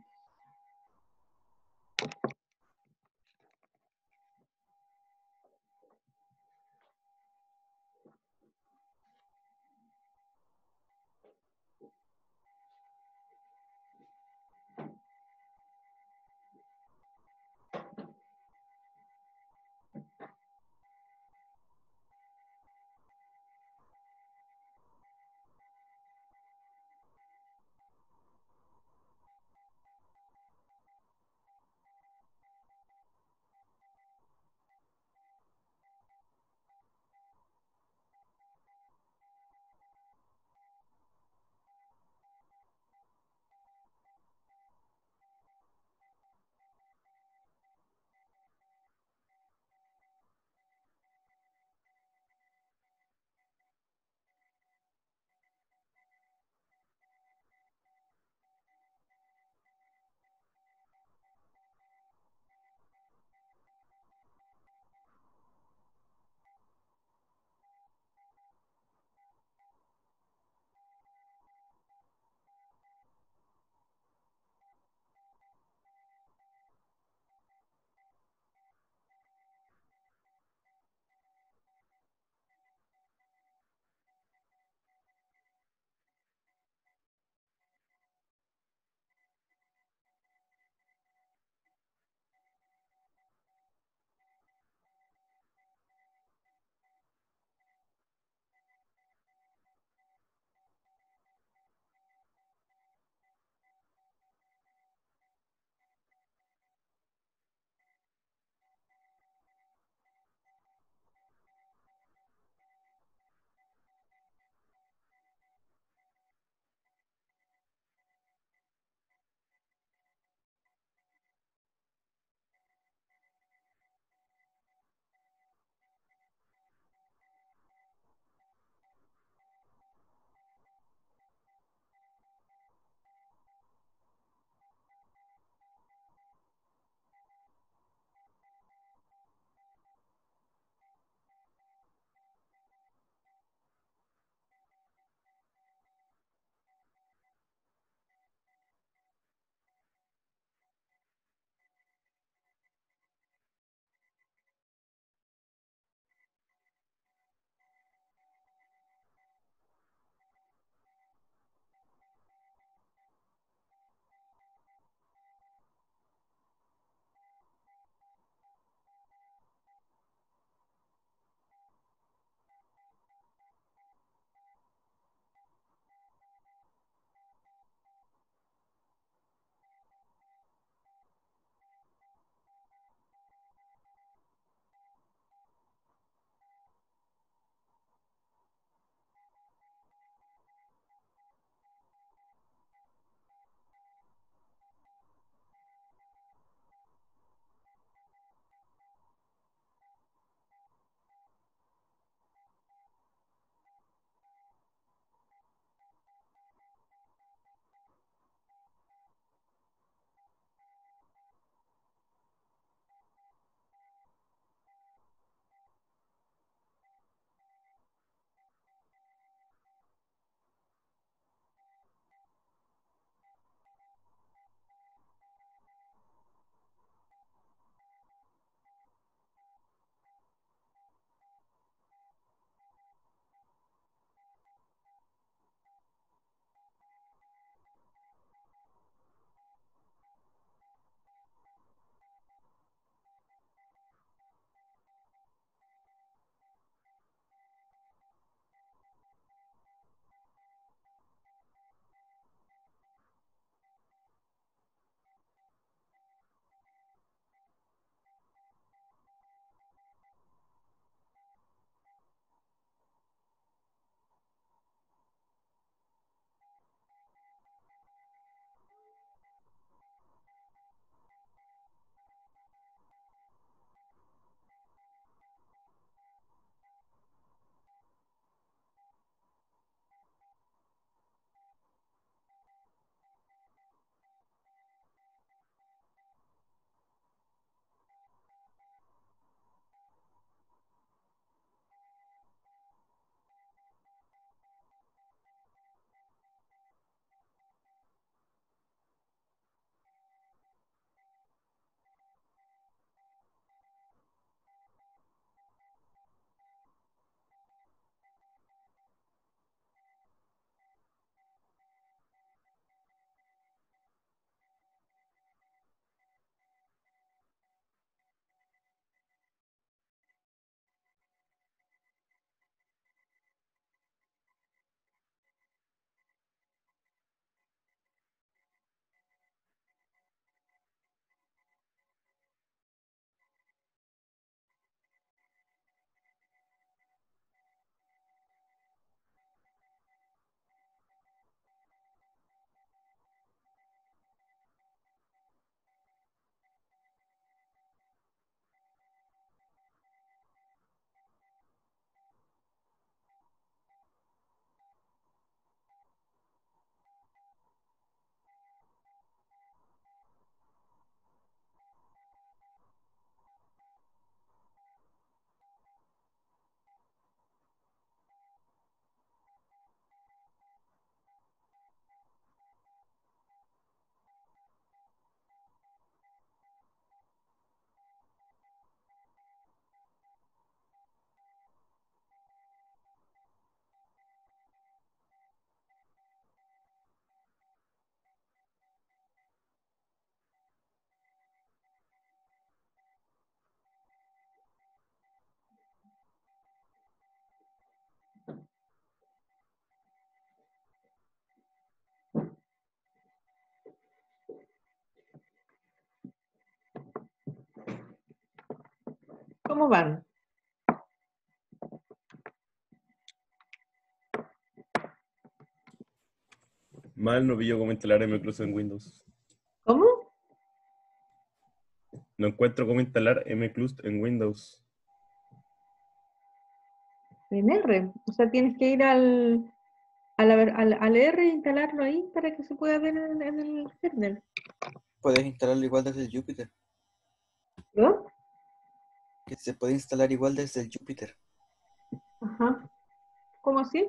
¿Cómo van?
Mal no pillo cómo instalar MClust en Windows.
¿Cómo?
No encuentro cómo instalar MClust en Windows.
En R. O sea, tienes que ir al, a la ver- al, al R e instalarlo ahí para que se pueda ver en, en el kernel.
Puedes instalarlo igual desde el Jupyter.
¿No?
Que se puede instalar igual desde el Jupyter.
Ajá. ¿Cómo así?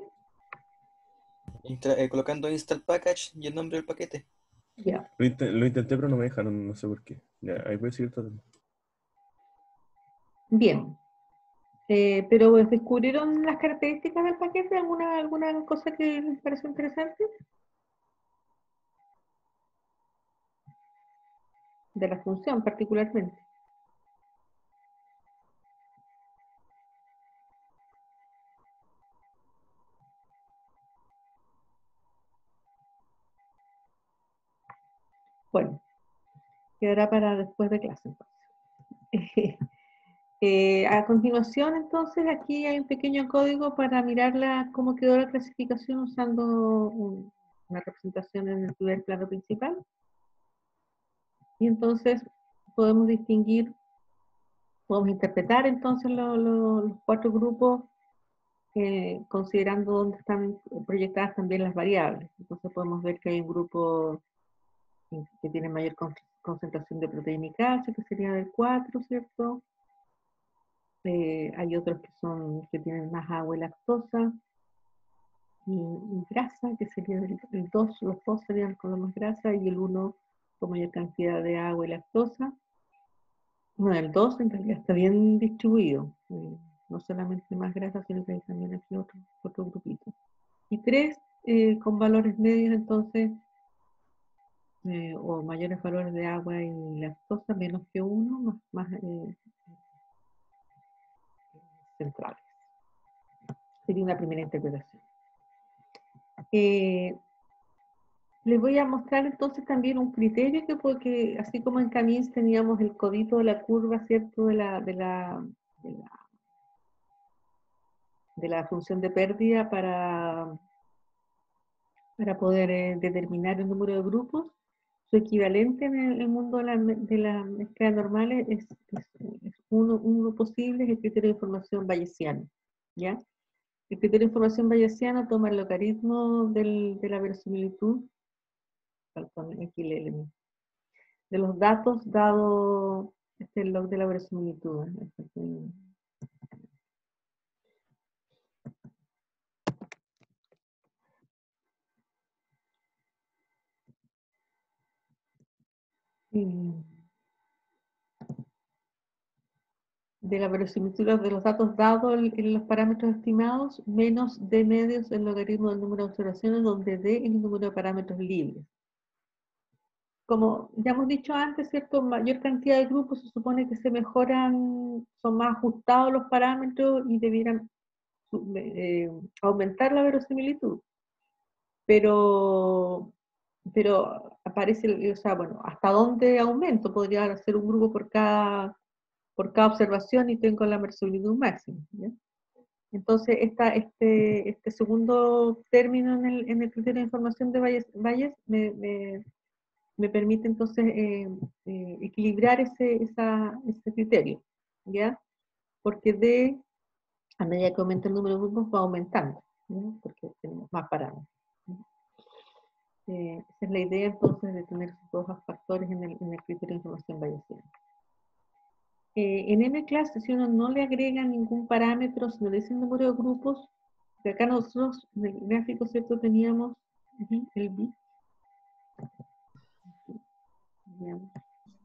Eh, colocando install package y el nombre del paquete.
Ya.
Lo, inte- lo intenté, pero no me deja, no, no sé por qué. Ya, ahí voy a seguir tratando.
Bien. Eh, pero ¿descubrieron las características del paquete? ¿Alguna, alguna cosa que les pareció interesante? De la función particularmente. Bueno, quedará para después de clase entonces. [LAUGHS] Eh, a continuación, entonces, aquí hay un pequeño código para mirar la- cómo quedó la clasificación usando un- una representación en el primer plano principal. Y entonces podemos distinguir, podemos interpretar entonces lo- lo- los cuatro grupos eh, considerando dónde están proyectadas también las variables. Entonces podemos ver que hay un grupo que tiene mayor con- concentración de proteína y calcio, que sería del 4, ¿cierto? Eh, hay otros que son que tienen más agua y lactosa y, y grasa, que sería el, el 2, los dos serían con lo más grasa y el 1 con mayor cantidad de agua y lactosa. Bueno, el 2 en realidad está bien distribuido, eh, no solamente más grasa, sino que hay también aquí otro, otro grupito. Y 3 con valores medios, entonces, eh, o mayores valores de agua y lactosa, menos que 1, más, eh, centrales. Sería una primera interpretación. Eh, les voy a mostrar entonces también un criterio que porque así como en Camins teníamos el codito de la curva, ¿cierto? De la, de la, de la, función de pérdida para, para poder determinar el número de grupos, su equivalente en el, mundo de de la mezcla normales es, es- es uno, uno posible, es el criterio de información bayesiano. ¿ya? El criterio de información bayesiano toma el logaritmo del- de la verosimilitud, perdón, aquí de los datos dado este log de la verosimilitud. Este de la verosimilitud de los datos dados en, los parámetros estimados, menos d medios el logaritmo del número de observaciones, donde d es el número de parámetros libres. Como ya hemos dicho antes, ¿cierto? Mayor cantidad de grupos se supone que se mejoran, son más ajustados los parámetros y debieran eh, aumentar la verosimilitud. Pero, pero aparece, o sea, bueno, ¿hasta dónde aumento? Podría hacer un grupo por cada por cada observación y tengo la verosimilitud máxima. Entonces, esta, este, este segundo término en el, en el criterio de información de Bayes me, me- me permite entonces eh, eh, equilibrar ese, esa- ese criterio, ¿ya? Porque de, a medida que aumenta el número de grupos, va aumentando, ¿ya? Porque tenemos más parámetros. Eh, esa es la idea entonces de tener esos dos factores en el, en el criterio de información bayesiana. Eh, en M-Class, si uno no le agrega ningún parámetro, sino le dice el número de grupos, que acá nosotros en el gráfico, ¿cierto? Teníamos el bit.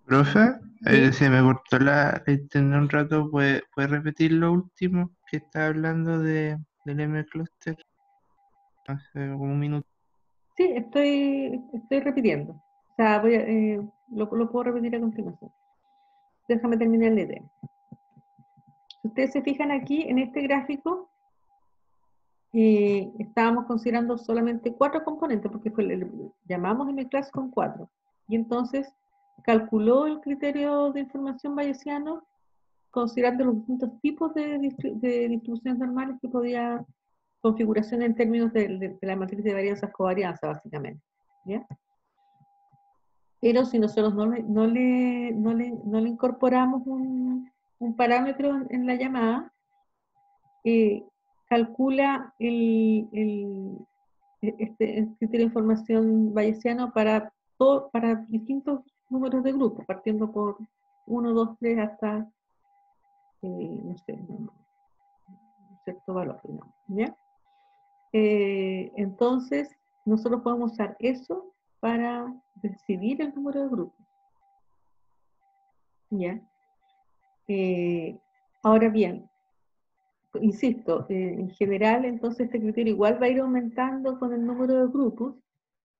Profe, eh, se me cortó la la internet un rato. ¿Puede, puede repetir lo último que está hablando de, del M-Cluster? Hace como un minuto.
Sí, estoy, estoy repitiendo. O sea, voy a, eh, lo, lo puedo repetir a continuación. Déjame terminar la idea. Si ustedes se fijan aquí, en este gráfico, eh, estábamos considerando solamente cuatro componentes, porque fue el, el- llamamos M-Class con cuatro. Y entonces calculó el criterio de información bayesiano considerando los distintos tipos de, de distribuciones normales que podía, configuración en términos de, la matriz de varianzas covarianza, básicamente. ¿ya? Pero si nosotros no le, no le, no le, no le incorporamos un, parámetro en, la llamada, eh, calcula el, el, este, criterio de información bayesiano para, todo, para distintos números de grupos, partiendo por 1, 2, 3 hasta, eh, no sé, un cierto valor, digamos, ¿ya? Eh, entonces, nosotros podemos usar eso para decidir el número de grupos. ¿Ya? Eh, ahora bien, insisto, eh, en general, entonces este criterio igual va a ir aumentando con el número de grupos,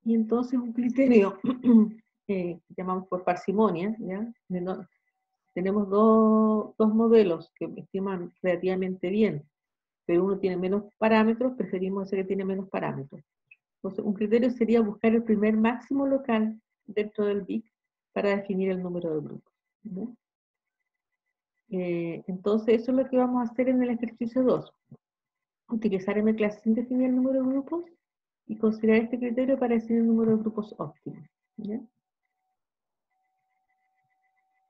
y entonces un criterio [CLEARS THROAT] eh, que llamamos por parsimonia, ¿ya? Tenemos dos, dos modelos que estiman relativamente bien, pero uno tiene menos parámetros, preferimos ese que tiene menos parámetros. Entonces, un criterio sería buscar el primer máximo local dentro del BIC para definir el número de grupos. Eh, entonces, eso es lo que vamos a hacer en el ejercicio 2. Utilizar M clase sin definir el número de grupos y considerar este criterio para definir el número de grupos óptimo. ¿ya?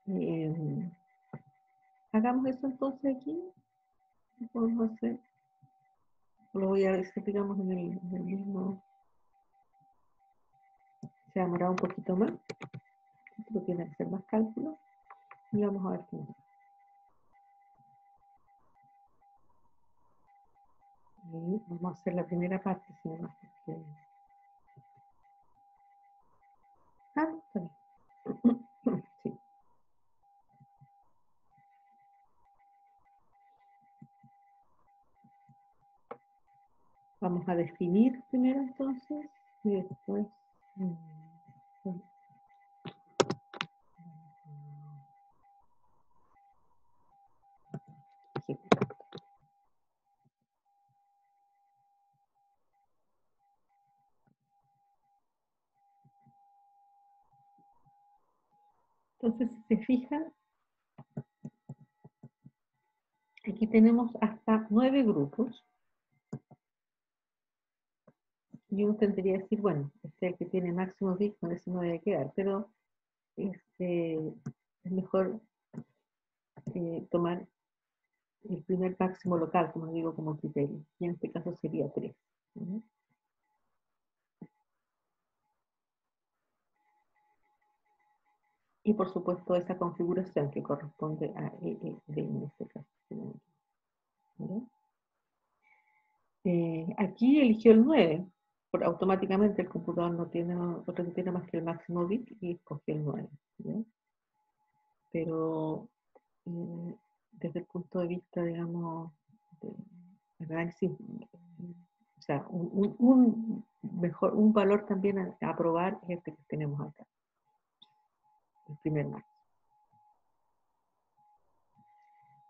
Eh, hagamos eso entonces aquí. ¿Qué podemos hacer? Lo voy a hacer, digamos, en el, en el mismo. Se ha demorado un poquito más. Esto tiene que hacer más cálculos. Y vamos a ver qué más. Y vamos a hacer la primera parte, si no más. Ah, está bien. Sí. A definir primero entonces y después. Entonces, si se fijan, aquí tenemos hasta nueve grupos. Y uno tendría que decir, bueno, este que tiene máximo bit, con ese no debe quedar, pero este, es mejor eh, tomar el primer máximo local, como digo, como criterio. Y en este caso sería 3. Y por supuesto esa configuración que corresponde a EED en este caso. me. Eh, aquí eligió el 9, por, automáticamente el computador no tiene otro criterio más que el máximo bit y escogió el 9. ¿ya? Pero eh, desde el punto de vista, digamos, de análisis, o sea, un, un- mejor, un valor también a, a probar es este que tenemos acá, el primer máximo.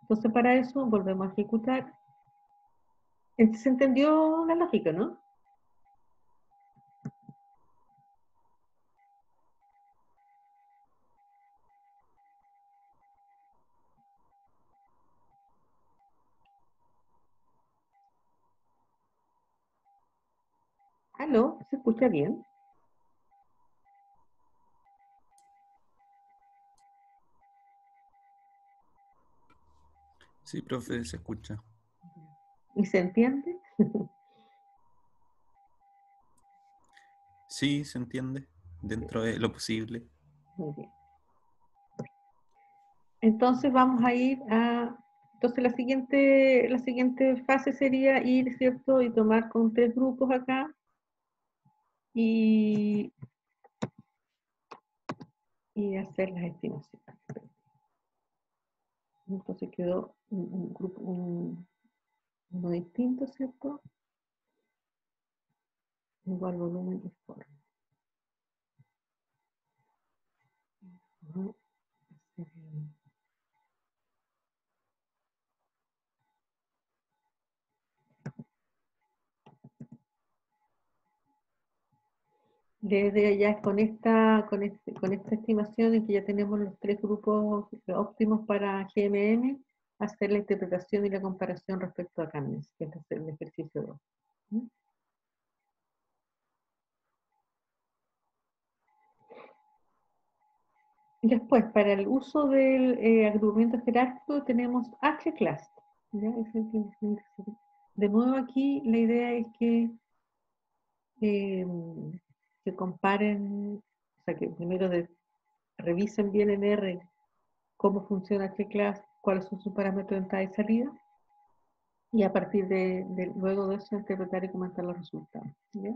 Entonces, para eso volvemos a ejecutar. Eh, ¿Se entendió la lógica, no? ¿Aló? ¿Se escucha bien?
Sí, profe, se escucha.
¿Y se entiende? [LAUGHS]
Sí, se entiende. Dentro de lo posible.
Muy bien. Entonces vamos a ir a... Entonces la siguiente, la siguiente fase sería ir, ¿cierto? Y tomar con tres grupos acá. Y, y hacer las estimaciones. Entonces quedó un, un grupo, un- uno distinto, ¿cierto? Igual volumen y forma. Vamos a hacer el- Desde ya con esta, con, esta estimación en que ya tenemos los tres grupos óptimos para GMM, hacer la interpretación y la comparación respecto a Cannes, que es el ejercicio 2. ¿Mm? Después, para el uso del eh, agrupamiento jerárquico tenemos H-class. De nuevo aquí la idea es que eh, se comparen, o sea, que primero revisen bien en R cómo funciona H-class, cuáles son sus parámetros de entrada y salida, y a partir de, de- luego de eso interpretar y comentar los resultados. ¿ya?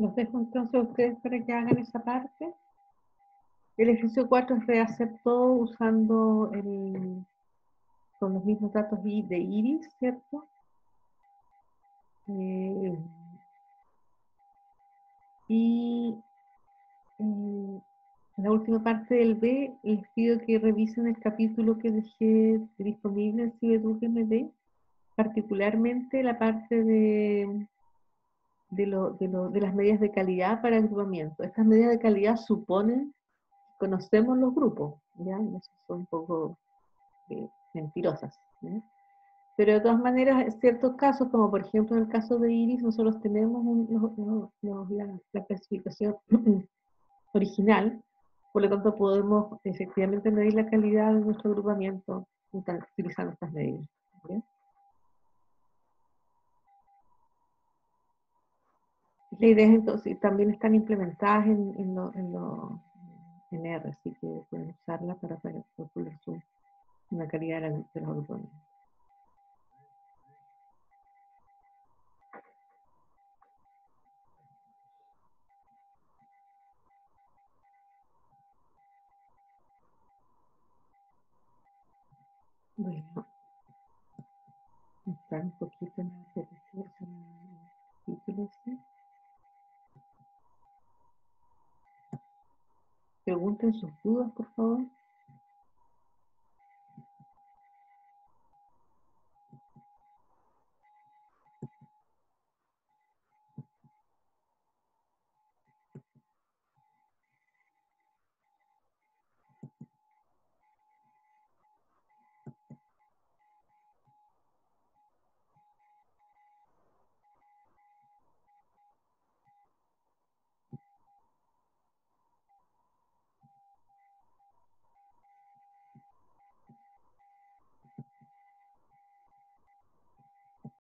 Los dejo entonces a ustedes para que hagan esa parte. El ejercicio 4 es rehacer todo usando con los mismos datos de iris, ¿cierto? Eh, y eh, la última parte del B les pido que revisen el capítulo que dejé disponible en CiberDuc MD, particularmente la parte de, de, lo- de lo- de las medidas de calidad para agrupamiento. Estas medidas de calidad suponen conocemos los grupos, ¿ya? Eso son un poco eh, mentirosas. ¿ya? Pero de todas maneras, en ciertos casos, como por ejemplo en el caso de Iris, nosotros tenemos un- los- los- la, la clasificación [CLEARS THROAT] original, por lo tanto podemos efectivamente medir la calidad de nuestro agrupamiento utilizando estas medidas. ¿ya? La idea es entonces, también están implementadas en, en, lo- en, lo- en R, así que pueden usarla para, calcular su, una calidad de, de los. Bueno, está un poquito más el título ese. Pregunten sus dudas, por favor.